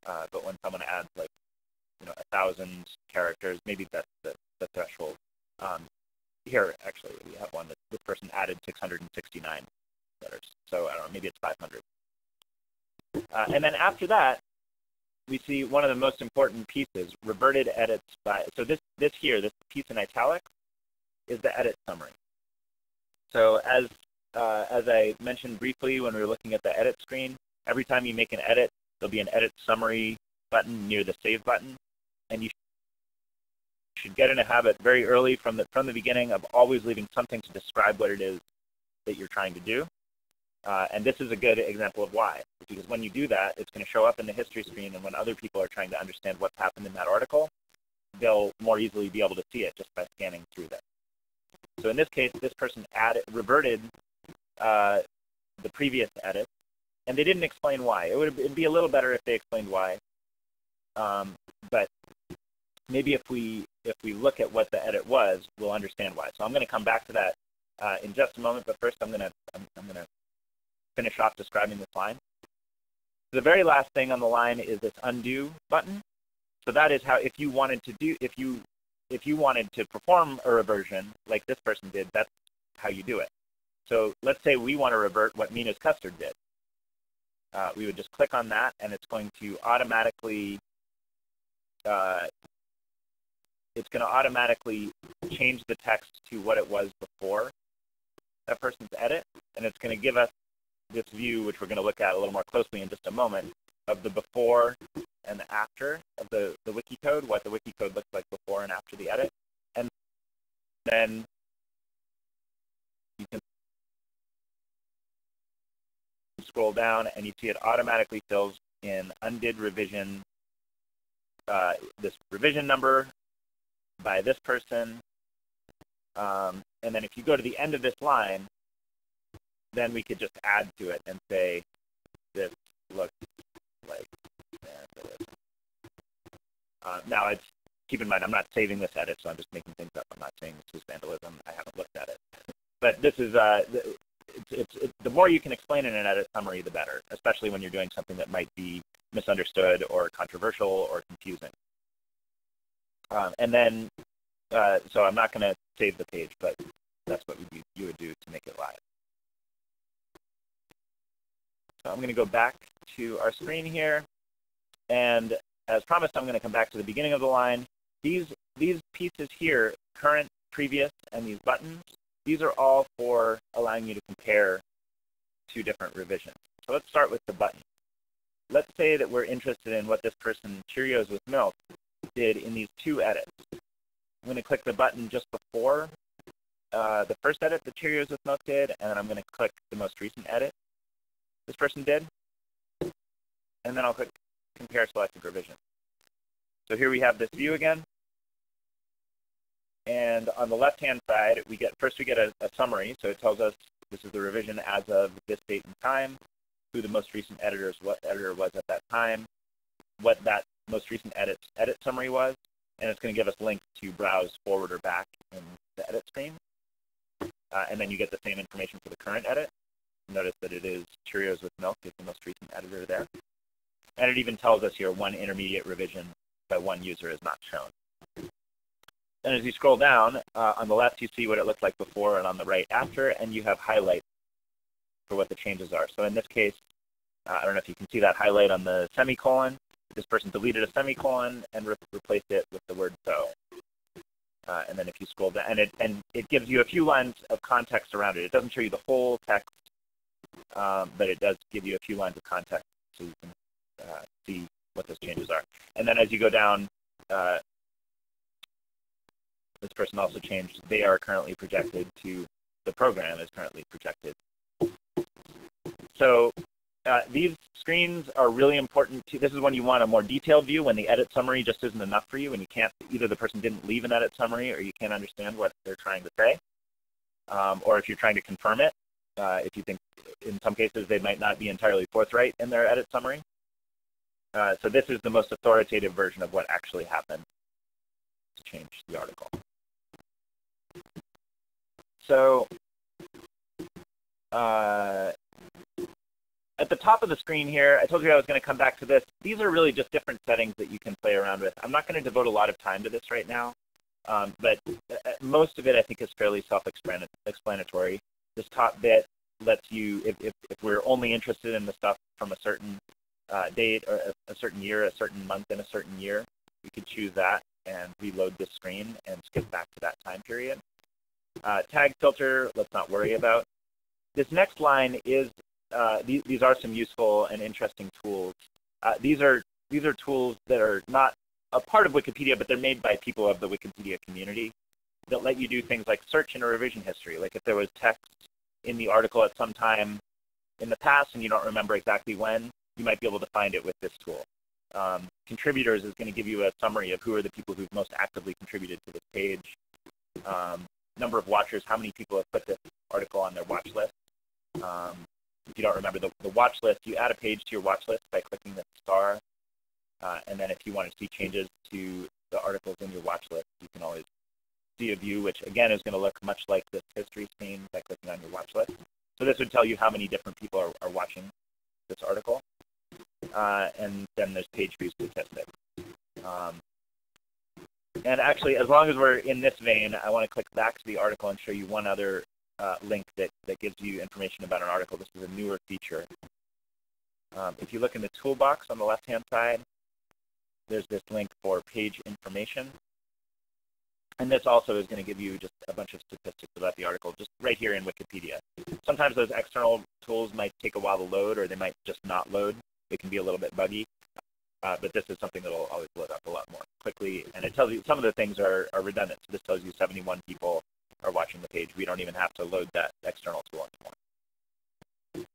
uh, but when someone adds like, you know, a thousand characters, maybe that's the, the threshold. Um, here, actually, we have one that this person added 669 letters. So I don't know, maybe it's 500. Uh, and then after that, we see one of the most important pieces, reverted edits by, so this, this here, this piece in italics, is the edit summary. So as, uh, as I mentioned briefly when we were looking at the edit screen, every time you make an edit, there'll be an edit summary button near the save button, and you should get in a habit very early from the, from the beginning of always leaving something to describe what it is that you're trying to do. Uh, and this is a good example of why. Because when you do that, it's going to show up in the history screen, and when other people are trying to understand what's happened in that article, they'll more easily be able to see it just by scanning through them. So in this case, this person added, reverted uh, the previous edit, and they didn't explain why. It would be a little better if they explained why. Um, but maybe if we if we look at what the edit was, we'll understand why. So I'm going to come back to that uh, in just a moment. But first, I'm going to I'm, I'm going to finish off describing this line. The very last thing on the line is this undo button. So that is how if you wanted to do if you if you wanted to perform a reversion like this person did, that's how you do it. So let's say we want to revert what Mina's custard did. Uh, we would just click on that, and it's going to automatically uh, it's going to automatically change the text to what it was before that person's edit, and it's going to give us this view, which we're going to look at a little more closely in just a moment, of the before and the after of the, the wiki code, what the wiki code looks like before and after the edit. And then you can scroll down and you see it automatically fills in undid revision, uh, this revision number by this person. Um, and then if you go to the end of this line, then we could just add to it and say this looks uh, now it's keep in mind I'm not saving this edit, so I'm just making things up. I'm not saying this is vandalism. I haven't looked at it, but this is uh, it's, it's, it's, the more you can explain in an edit summary, the better, especially when you're doing something that might be misunderstood or controversial or confusing. Um, and then, uh, so I'm not going to save the page, but that's what you would do to make it live. So I'm going to go back to our screen here. And as promised, I'm going to come back to the beginning of the line. These, these pieces here, current, previous, and these buttons, these are all for allowing you to compare two different revisions. So let's start with the button. Let's say that we're interested in what this person, Cheerios with milk, did in these two edits. I'm going to click the button just before uh, the first edit that Cheerios with milk did, and then I'm going to click the most recent edit this person did. And then I'll click Compare Selected Revision. So here we have this view again. And on the left-hand side, we get first we get a, a, summary. So it tells us this is the revision as of this date and time, who the most recent editors, what editor was at that time, what that most recent edit edit summary was, and it's going to give us links to browse forward or back in the edit screen. Uh, and then you get the same information for the current edit. Notice that it is Cheerios with milk is the most recent editor there. And it even tells us here one intermediate revision by one user is not shown. And as you scroll down, uh, on the left you see what it looked like before and on the right after, and you have highlights for what the changes are. So in this case, uh, I don't know if you can see that highlight on the semicolon. This person deleted a semicolon and re replaced it with the word so. Uh, and then if you scroll down, and it, and it gives you a few lines of context around it. It doesn't show you the whole text, um, but it does give you a few lines of context so you can uh, see what those changes are. And then as you go down, uh, this person also changed, they are currently projected to, the program is currently projected. So uh, these screens are really important. To, this is when you want a more detailed view, when the edit summary just isn't enough for you, and you can't, either the person didn't leave an edit summary or you can't understand what they're trying to say. Um, or if you're trying to confirm it, uh, if you think in some cases they might not be entirely forthright in their edit summary. Uh, so this is the most authoritative version of what actually happened to change the article. So uh, at the top of the screen here, I told you I was going to come back to this. These are really just different settings that you can play around with. I'm not going to devote a lot of time to this right now, um, but uh, most of it I think is fairly self-explanatory. This top bit lets you, if, if, if, we're only interested in the stuff from a certain uh, date or a, certain year, a certain month in a certain year, You could choose that and reload this screen and skip back to that time period. Uh, tag filter, let's not worry about. This next line is, uh, these, these are some useful and interesting tools. Uh, these are these are tools that are not a part of Wikipedia, but they're made by people of the Wikipedia community that let you do things like search in a revision history. Like if there was text in the article at some time in the past and you don't remember exactly when, you might be able to find it with this tool. Um, contributors is going to give you a summary of who are the people who've most actively contributed to this page. Um, number of watchers, how many people have put this article on their watch list. Um, if you don't remember the, the watch list, you add a page to your watch list by clicking the star. Uh, and then if you want to see changes to the articles in your watch list, you can always see a view, which again is going to look much like this history screen by clicking on your watch list. So this would tell you how many different people are, are watching this article. Uh, and then there's page view statistics. Um, and actually, as long as we're in this vein, I want to click back to the article and show you one other uh, link that, that gives you information about an article. This is a newer feature. Um, if you look in the toolbox on the left-hand side, there's this link for page information. And this also is going to give you just a bunch of statistics about the article, just right here in Wikipedia. Sometimes those external tools might take a while to load, or they might just not load. They can be a little bit buggy. Uh, but this is something that will always load up a lot more quickly. And it tells you some of the things are, are redundant. So this tells you 71 people are watching the page. We don't even have to load that external tool anymore.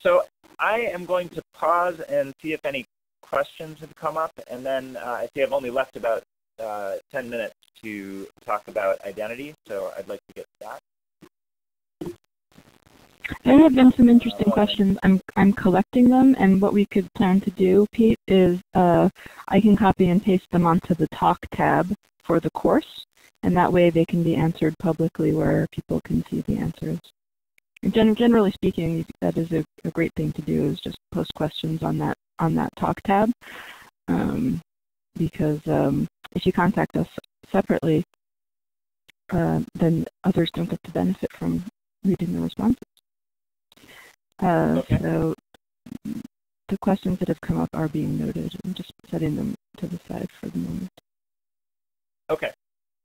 So I am going to pause and see if any questions have come up. And then uh, I see I've only left about uh, 10 minutes to talk about identity. So I'd like to get that. There have been some interesting questions. I'm I'm collecting them, and what we could plan to do, Pete, is uh, I can copy and paste them onto the talk tab for the course, and that way they can be answered publicly where people can see the answers. Gen generally speaking, that is a, a, great thing to do is just post questions on that on that talk tab, um, because um, if you contact us separately, uh, then others don't get to benefit from reading the responses. Uh, okay. So the questions that have come up are being noted. I'm just setting them to the side for the moment. Okay.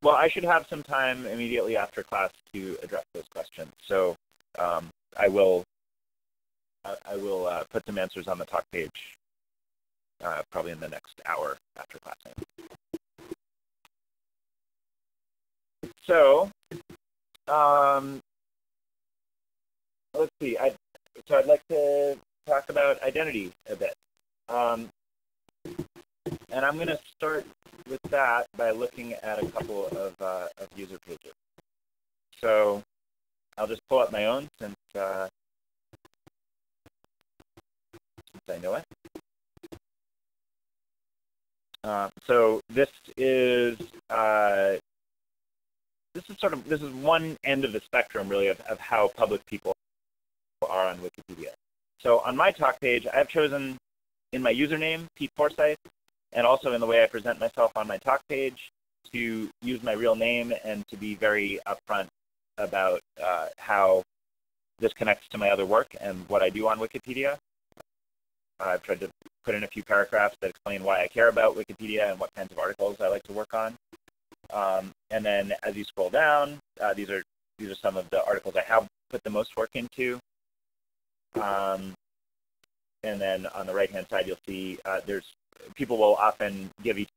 Well, I should have some time immediately after class to address those questions. So um, I will I, I will uh, put some answers on the talk page uh, probably in the next hour after class. So um, let's see. I so I'd like to talk about identity a bit. Um, And I'm going to start with that by looking at a couple of, uh, of user pages. So I'll just pull up my own since, uh, since I know it. Uh, so this is uh, this is sort of this is one end of the spectrum really of, of how public people are on Wikipedia. So on my talk page, I have chosen in my username, Pete Forsyth, and also in the way I present myself on my talk page to use my real name and to be very upfront about uh, how this connects to my other work and what I do on Wikipedia. I've tried to put in a few paragraphs that explain why I care about Wikipedia and what kinds of articles I like to work on. Um, and then as you scroll down, uh, these are these are some of the articles I have put the most work into. Um, and then on the right-hand side, you'll see uh, there's people will often give each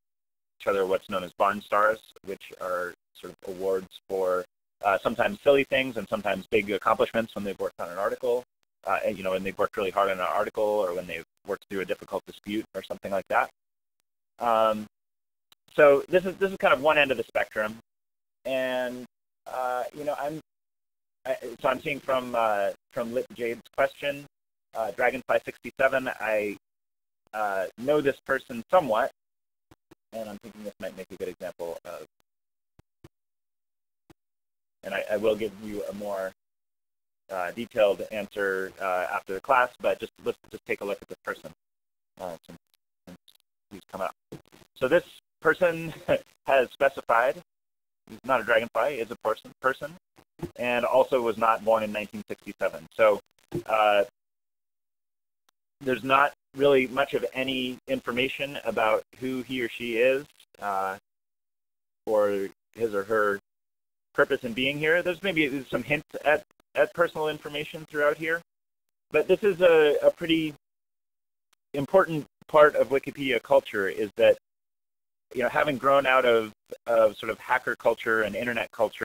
other what's known as Barn Stars, which are sort of awards for uh, sometimes silly things and sometimes big accomplishments when they've worked on an article. Uh, and, you know, when they've worked really hard on an article or when they've worked through a difficult dispute or something like that. Um, so this is this is kind of one end of the spectrum, and uh, you know, I'm so I'm seeing from uh, from Lit Jade's question, uh, Dragonfly67. I uh, know this person somewhat, and I'm thinking this might make a good example of. And I, I will give you a more uh, detailed answer uh, after the class, but just let's just take a look at this person uh, since, come up. So this person has specified he's not a dragonfly, is a person, person, and also was not born in 1967. So uh, there's not really much of any information about who he or she is uh, or his or her purpose in being here. There's maybe some hints at, at personal information throughout here, but this is a, a pretty important part of Wikipedia culture is that, you know, having grown out of, of sort of hacker culture and internet culture,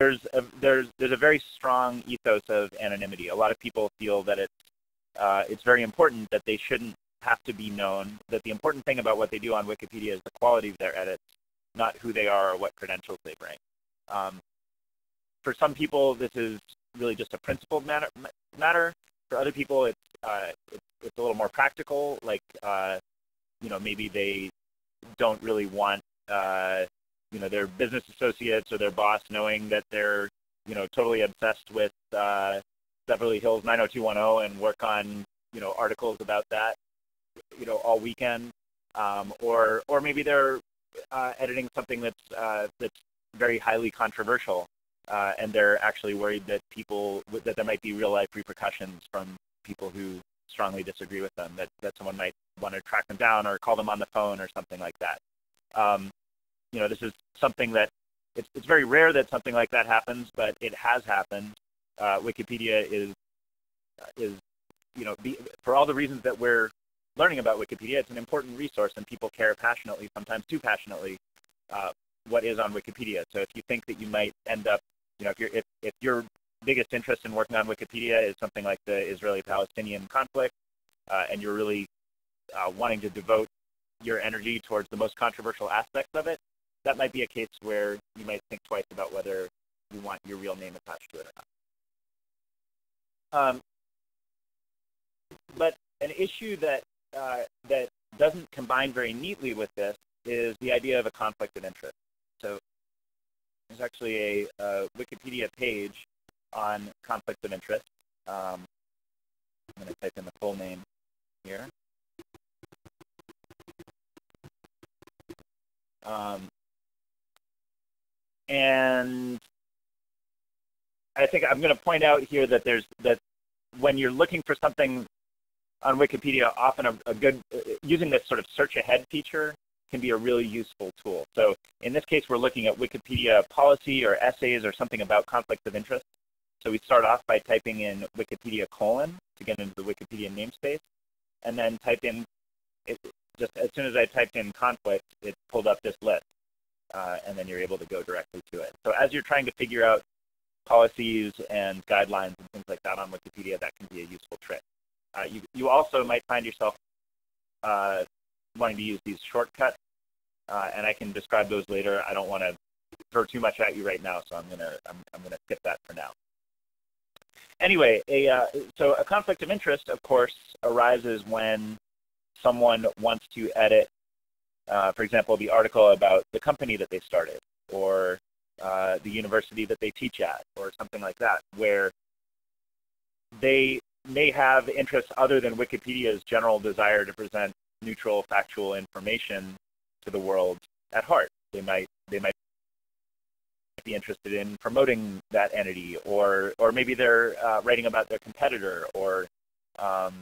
there's a, there's there's a very strong ethos of anonymity. A lot of people feel that it's uh, it's very important that they shouldn't have to be known. That the important thing about what they do on Wikipedia is the quality of their edits, not who they are or what credentials they bring. Um, for some people, this is really just a principled matter. matter. For other people, it's, uh, it's, it's a little more practical. Like uh, you know, maybe they don't really want uh, you know their business associates or their boss knowing that they're you know totally obsessed with uh, Beverly Hills 90210 and work on you know articles about that you know all weekend. Um, or or maybe they're uh, editing something that's uh, that's very highly controversial uh, and they're actually worried that people that there might be real life repercussions from people who strongly disagree with them that that someone might want to track them down or call them on the phone or something like that. Um, you know, this is something that it's, it's very rare that something like that happens, but it has happened. Uh, Wikipedia is is you know the, for all the reasons that we're learning about Wikipedia, it's an important resource, and people care passionately, sometimes too passionately, uh, what is on Wikipedia. So if you think that you might end up, you know, if you're if, if your biggest interest in working on Wikipedia is something like the Israeli-Palestinian conflict, uh, and you're really uh, wanting to devote your energy towards the most controversial aspects of it, that might be a case where you might think twice about whether you want your real name attached to it or not. Um, but an issue that uh, that doesn't combine very neatly with this is the idea of a conflict of interest. So there's actually a, a Wikipedia page on conflict of interest. Um, I'm going to type in the full name here. Um, and I think I'm going to point out here that there's that when you're looking for something on Wikipedia, often a, a good using this sort of search ahead feature can be a really useful tool. So in this case, we're looking at Wikipedia policy or essays or something about conflicts of interest. So we start off by typing in Wikipedia colon to get into the Wikipedia namespace, and then type in, it, just as soon as I typed in conflict, it pulled up this list uh, and then you're able to go directly to it. So as you're trying to figure out policies and guidelines and things like that on Wikipedia, that can be a useful trick. Uh, you, you also might find yourself uh, wanting to use these shortcuts, uh, and I can describe those later. I don't want to throw too much at you right now, so I'm gonna I'm, I'm gonna skip that for now. Anyway, a uh, so a conflict of interest, of course, arises when someone wants to edit, uh, for example, the article about the company that they started, or uh, the university that they teach at, or something like that, where they may have interests other than Wikipedia's general desire to present neutral, factual information to the world at heart. They might they might be interested in promoting that entity, or or maybe they're uh, writing about their competitor, or um,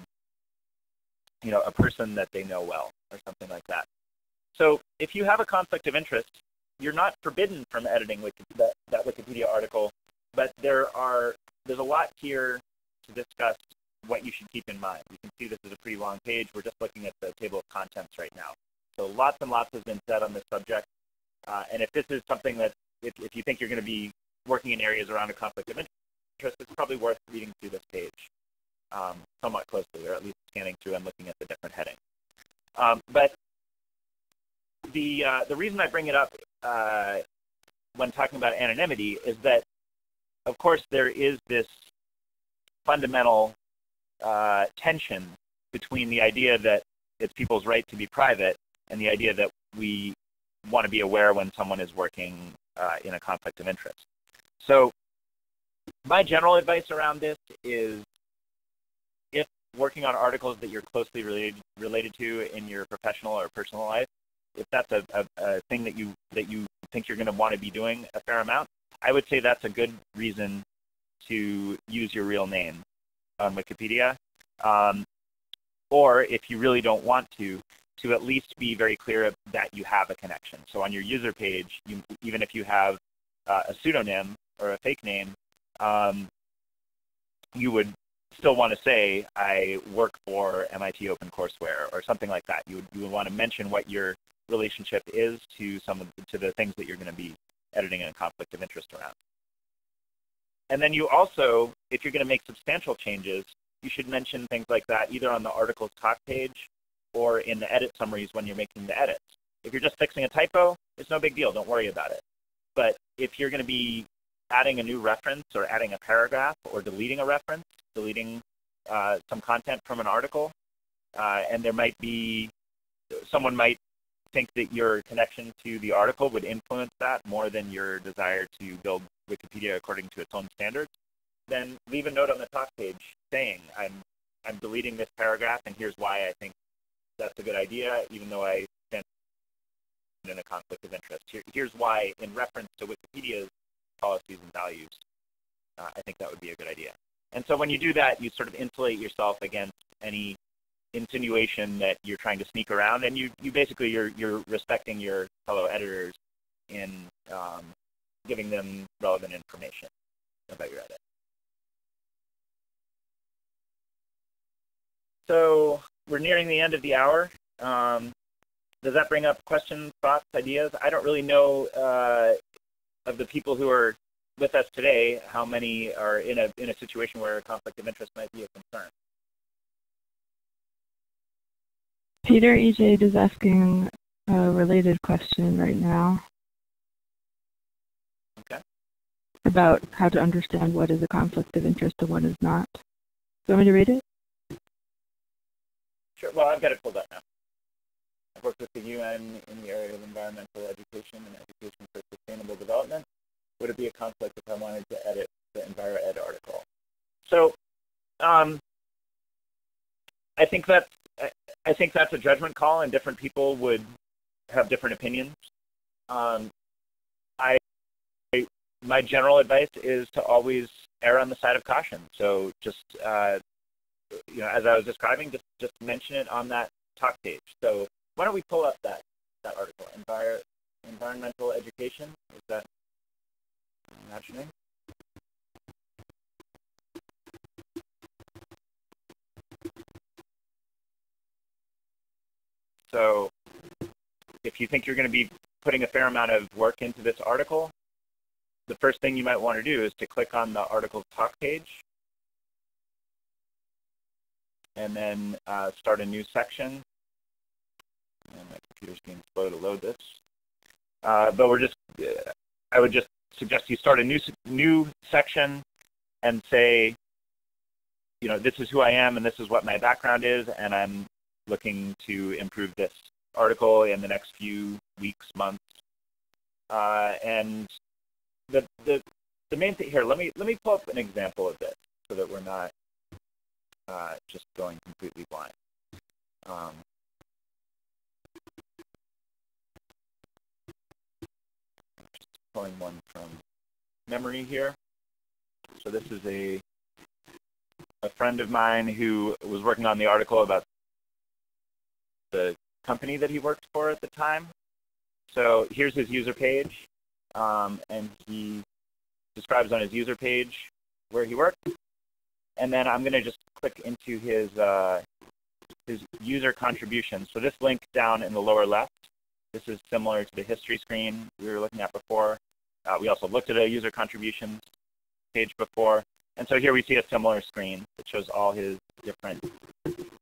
you know a person that they know well, or something like that. So if you have a conflict of interest, you're not forbidden from editing that, that Wikipedia article, but there are there's a lot here to discuss what you should keep in mind. You can see this is a pretty long page. We're just looking at the table of contents right now. So lots and lots has been said on this subject. Uh, and if this is something that, if, if you think you're going to be working in areas around a conflict of interest, it's probably worth reading through this page um, somewhat closely, or at least scanning through and looking at the different headings. Um, but the, uh, the reason I bring it up uh, when talking about anonymity is that, of course, there is this fundamental uh, tension between the idea that it's people's right to be private and the idea that we want to be aware when someone is working uh, in a conflict of interest. So my general advice around this is if working on articles that you're closely related, related to in your professional or personal life, if that's a, a, a thing that you that you think you're going to want to be doing a fair amount, I would say that's a good reason to use your real name on Wikipedia. Um, or if you really don't want to, to at least be very clear that you have a connection. So on your user page, you, even if you have uh, a pseudonym or a fake name, um, you would still want to say, I work for MIT OpenCourseWare or something like that. You would, you would want to mention what your relationship is to some of the, to the things that you're going to be editing in a conflict of interest around. And then you also, if you're going to make substantial changes, you should mention things like that either on the article's talk page or in the edit summaries when you're making the edits. If you're just fixing a typo, it's no big deal. Don't worry about it. But if you're going to be adding a new reference or adding a paragraph or deleting a reference, deleting uh, some content from an article, uh, and there might be, someone might think that your connection to the article would influence that more than your desire to build Wikipedia according to its own standards, then leave a note on the talk page saying, I'm, I'm deleting this paragraph and here's why I think that's a good idea, even though I stand in a conflict of interest. Here, here's why, in reference to Wikipedia's policies and values, uh, I think that would be a good idea. And so when you do that, you sort of insulate yourself against any insinuation that you're trying to sneak around, and you, you basically you're you're respecting your fellow editors in um, giving them relevant information about your edit. So we're nearing the end of the hour. Um, does that bring up questions, thoughts, ideas? I don't really know uh, of the people who are with us today how many are in a in a situation where a conflict of interest might be a concern. Peter EJ is asking a related question right now. Okay. About how to understand what is a conflict of interest and what is not. Do you want me to read it? Sure. Well, I've got it pulled up now. I've worked with the UN in the area of environmental education and education for sustainable development. Would it be a conflict if I wanted to edit the EnviroEd article? So, um, I think that I think that's a judgment call, and different people would have different opinions. Um, I my general advice is to always err on the side of caution. So just uh, you know, as I was describing, just just mention it on that talk page. So why don't we pull up that that article, Envir environmental education? Is that imagining? So if you think you're going to be putting a fair amount of work into this article, the first thing you might want to do is to click on the article's talk page and then uh, start a new section. And my computer's being slow to load this. Uh, but we're just, uh, I would just suggest you start a new new section and say, you know, this is who I am and this is what my background is, and I'm looking to improve this article in the next few weeks, months. Uh, and the, the the main thing here, let me let me pull up an example of this so that we're not uh, just going completely blind. Um, just pulling one from memory here. So this is a a friend of mine who was working on the article about company that he worked for at the time. So here's his user page, um, and he describes on his user page where he worked. And then I'm going to just click into his uh, his user contributions. So this link down in the lower left, this is similar to the history screen we were looking at before. Uh, we also looked at a user contributions page before. And so here we see a similar screen that shows all his different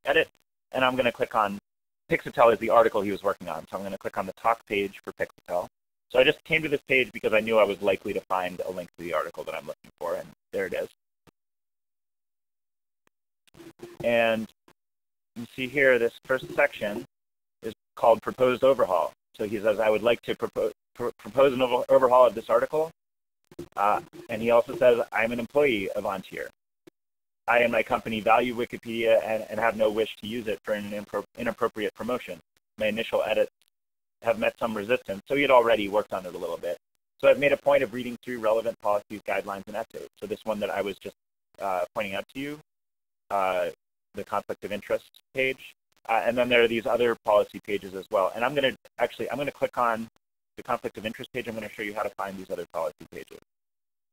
edits. And I'm going to click on Pixetel is the article he was working on. So I'm going to click on the talk page for Pixetel. So I just came to this page because I knew I was likely to find a link to the article that I'm looking for, and there it is. And you see here, this first section is called Proposed Overhaul. So he says, I would like to propose, pr propose an overhaul of this article. Uh, and he also says, I'm an employee of Ontier. I and my company value Wikipedia and, and have no wish to use it for an inappropriate promotion. My initial edits have met some resistance, so he had already worked on it a little bit. So I've made a point of reading through relevant policies, guidelines, and essays. So this one that I was just uh, pointing out to you, uh, the conflict of interest page. Uh, and then there are these other policy pages as well. And I'm going to actually, I'm going to click on the conflict of interest page. I'm going to show you how to find these other policy pages.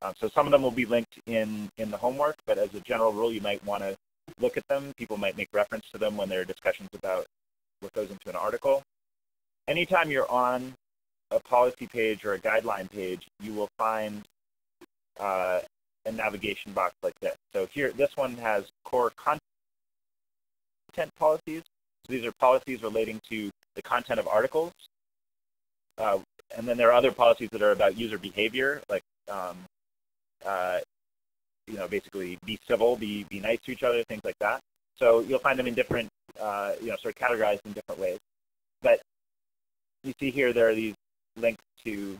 Um, so some of them will be linked in, in the homework, but as a general rule, you might want to look at them. People might make reference to them when there are discussions about what goes into an article. Anytime you're on a policy page or a guideline page, you will find uh, a navigation box like this. So here, this one has core content policies. So these are policies relating to the content of articles. Uh, and then there are other policies that are about user behavior, like um, uh, you know, basically be civil, be be nice to each other, things like that. So you'll find them in different, uh, you know, sort of categorized in different ways. But you see here there are these links to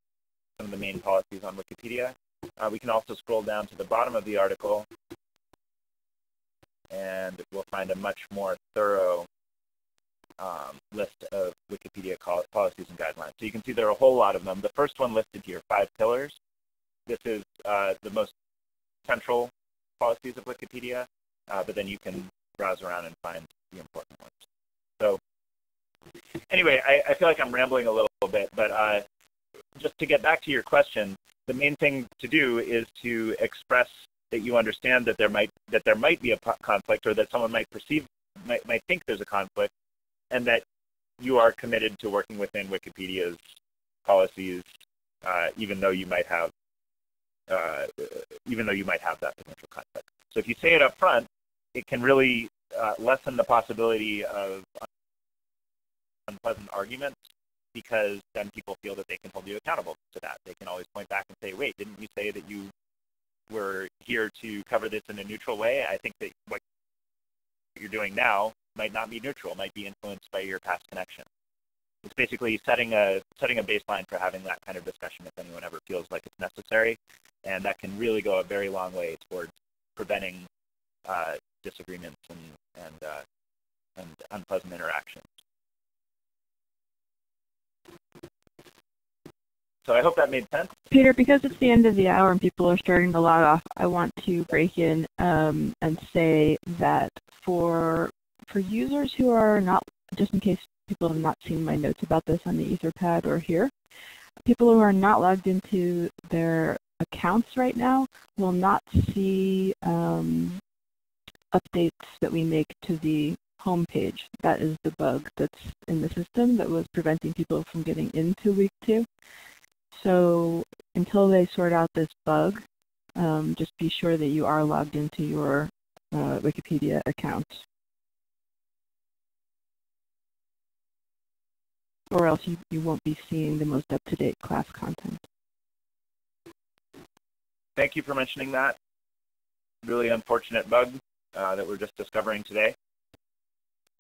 some of the main policies on Wikipedia. Uh, we can also scroll down to the bottom of the article and we'll find a much more thorough um, list of Wikipedia policies and guidelines. So you can see there are a whole lot of them. The first one listed here, five pillars. This is uh, the most central policies of Wikipedia, uh, but then you can browse around and find the important ones. So anyway, I, I feel like I'm rambling a little bit, but uh, just to get back to your question, the main thing to do is to express that you understand that there might that there might be a conflict or that someone might perceive might, might think there's a conflict and that you are committed to working within Wikipedia's policies uh, even though you might have uh, even though you might have that potential conflict. So if you say it up front, it can really uh, lessen the possibility of unpleasant arguments because then people feel that they can hold you accountable to that. They can always point back and say, wait, didn't you say that you were here to cover this in a neutral way? I think that what you're doing now might not be neutral, might be influenced by your past connection. It's basically setting a setting a baseline for having that kind of discussion if anyone ever feels like it's necessary, and that can really go a very long way towards preventing uh, disagreements and and uh, and unpleasant interactions. So I hope that made sense. Peter, because it's the end of the hour and people are starting to log off, I want to break in um, and say that for for users who are not, just in case people have not seen my notes about this on the Etherpad or here, people who are not logged into their accounts right now will not see um, updates that we make to the homepage. That is the bug that's in the system that was preventing people from getting into week two. So until they sort out this bug, um, just be sure that you are logged into your uh, Wikipedia account. Or else you, you won't be seeing the most up-to-date class content. Thank you for mentioning that. Really unfortunate bug uh, that we're just discovering today.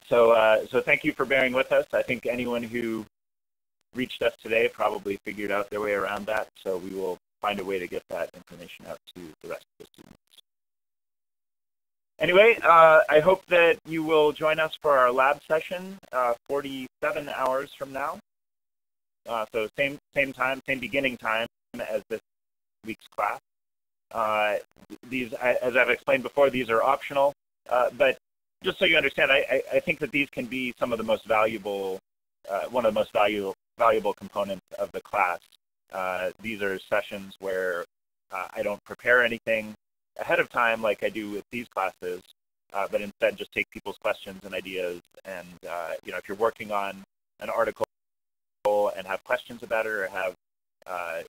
So, uh, so thank you for bearing with us. I think anyone who reached us today probably figured out their way around that. So we will find a way to get that information out to the rest of the students. Anyway, uh, I hope that you will join us for our lab session uh, 47 hours from now. Uh, so same same time, same beginning time as this week's class. Uh, these, as I've explained before, these are optional, uh, but just so you understand, I, I, think that these can be some of the most valuable, uh, one of the most valuable valuable components of the class. these are sessions where I don't prepare anything ahead of time like I do with these classes, uh, but instead just take people's questions and ideas. And uh, you know, if you're working on an article and have questions about it, or have uh,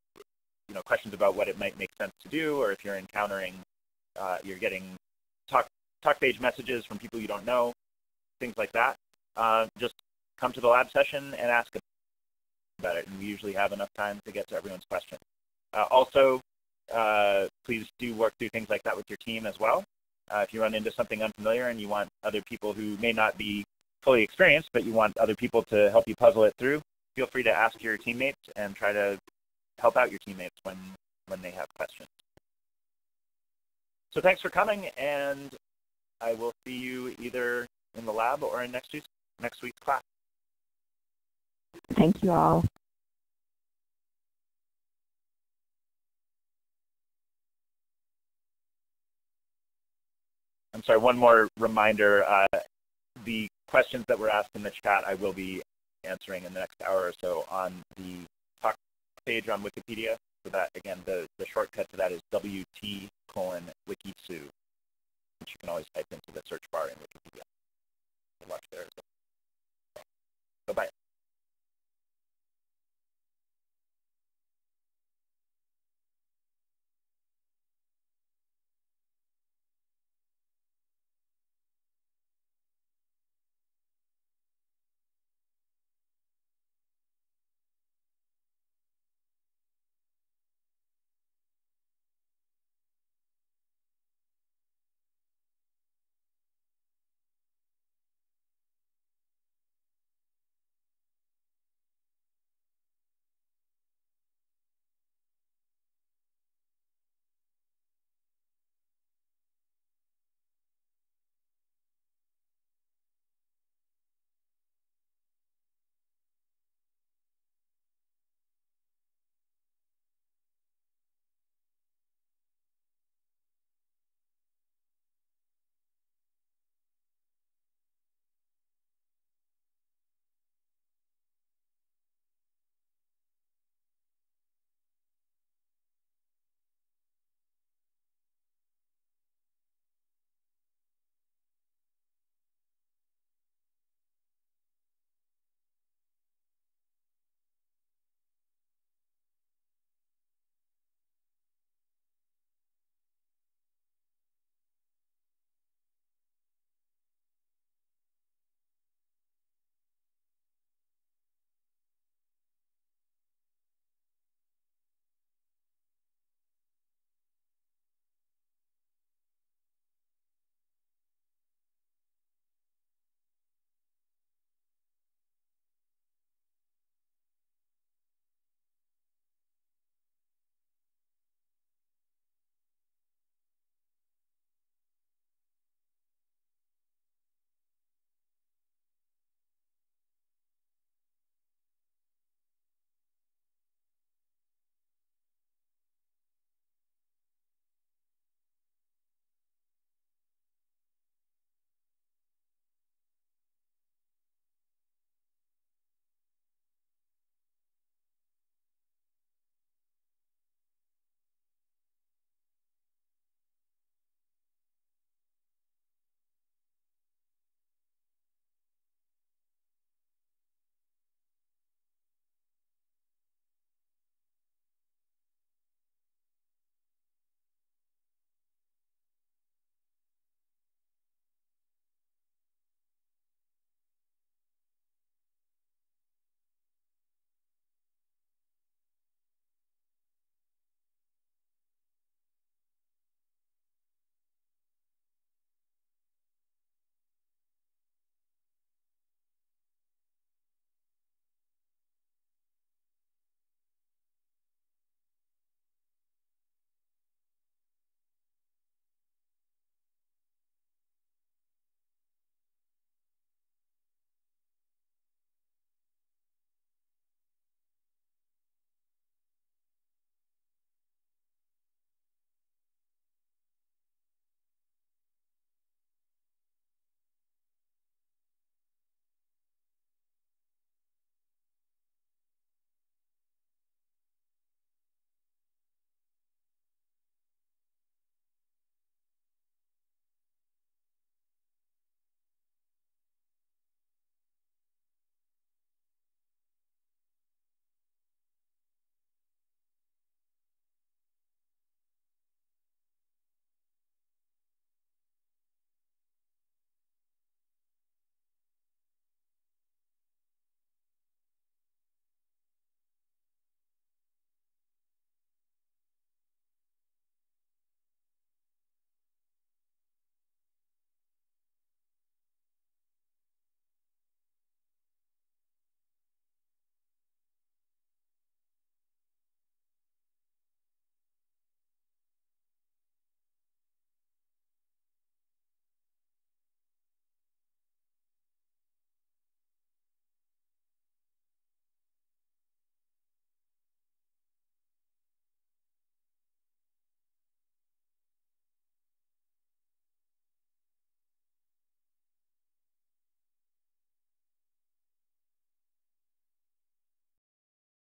you know questions about what it might make sense to do, or if you're encountering, uh, you're getting talk talk page messages from people you don't know, things like that. Uh, just come to the lab session and ask about it, and we usually have enough time to get to everyone's question. Uh, also, uh, please do work through things like that with your team as well. Uh, if you run into something unfamiliar and you want other people who may not be fully experienced, but you want other people to help you puzzle it through, feel free to ask your teammates and try to help out your teammates when, when they have questions. So thanks for coming, and I will see you either in the lab or in next week's, next week's class. Thank you all. I'm sorry, one more reminder. Uh, the questions that were asked in the chat, I will be answering in the next hour or so on the talk page on Wikipedia. So that, again, the, the shortcut to that is WT colon WIKISOO, which you can always type into the search bar in Wikipedia. Good luck there well. Bye-bye.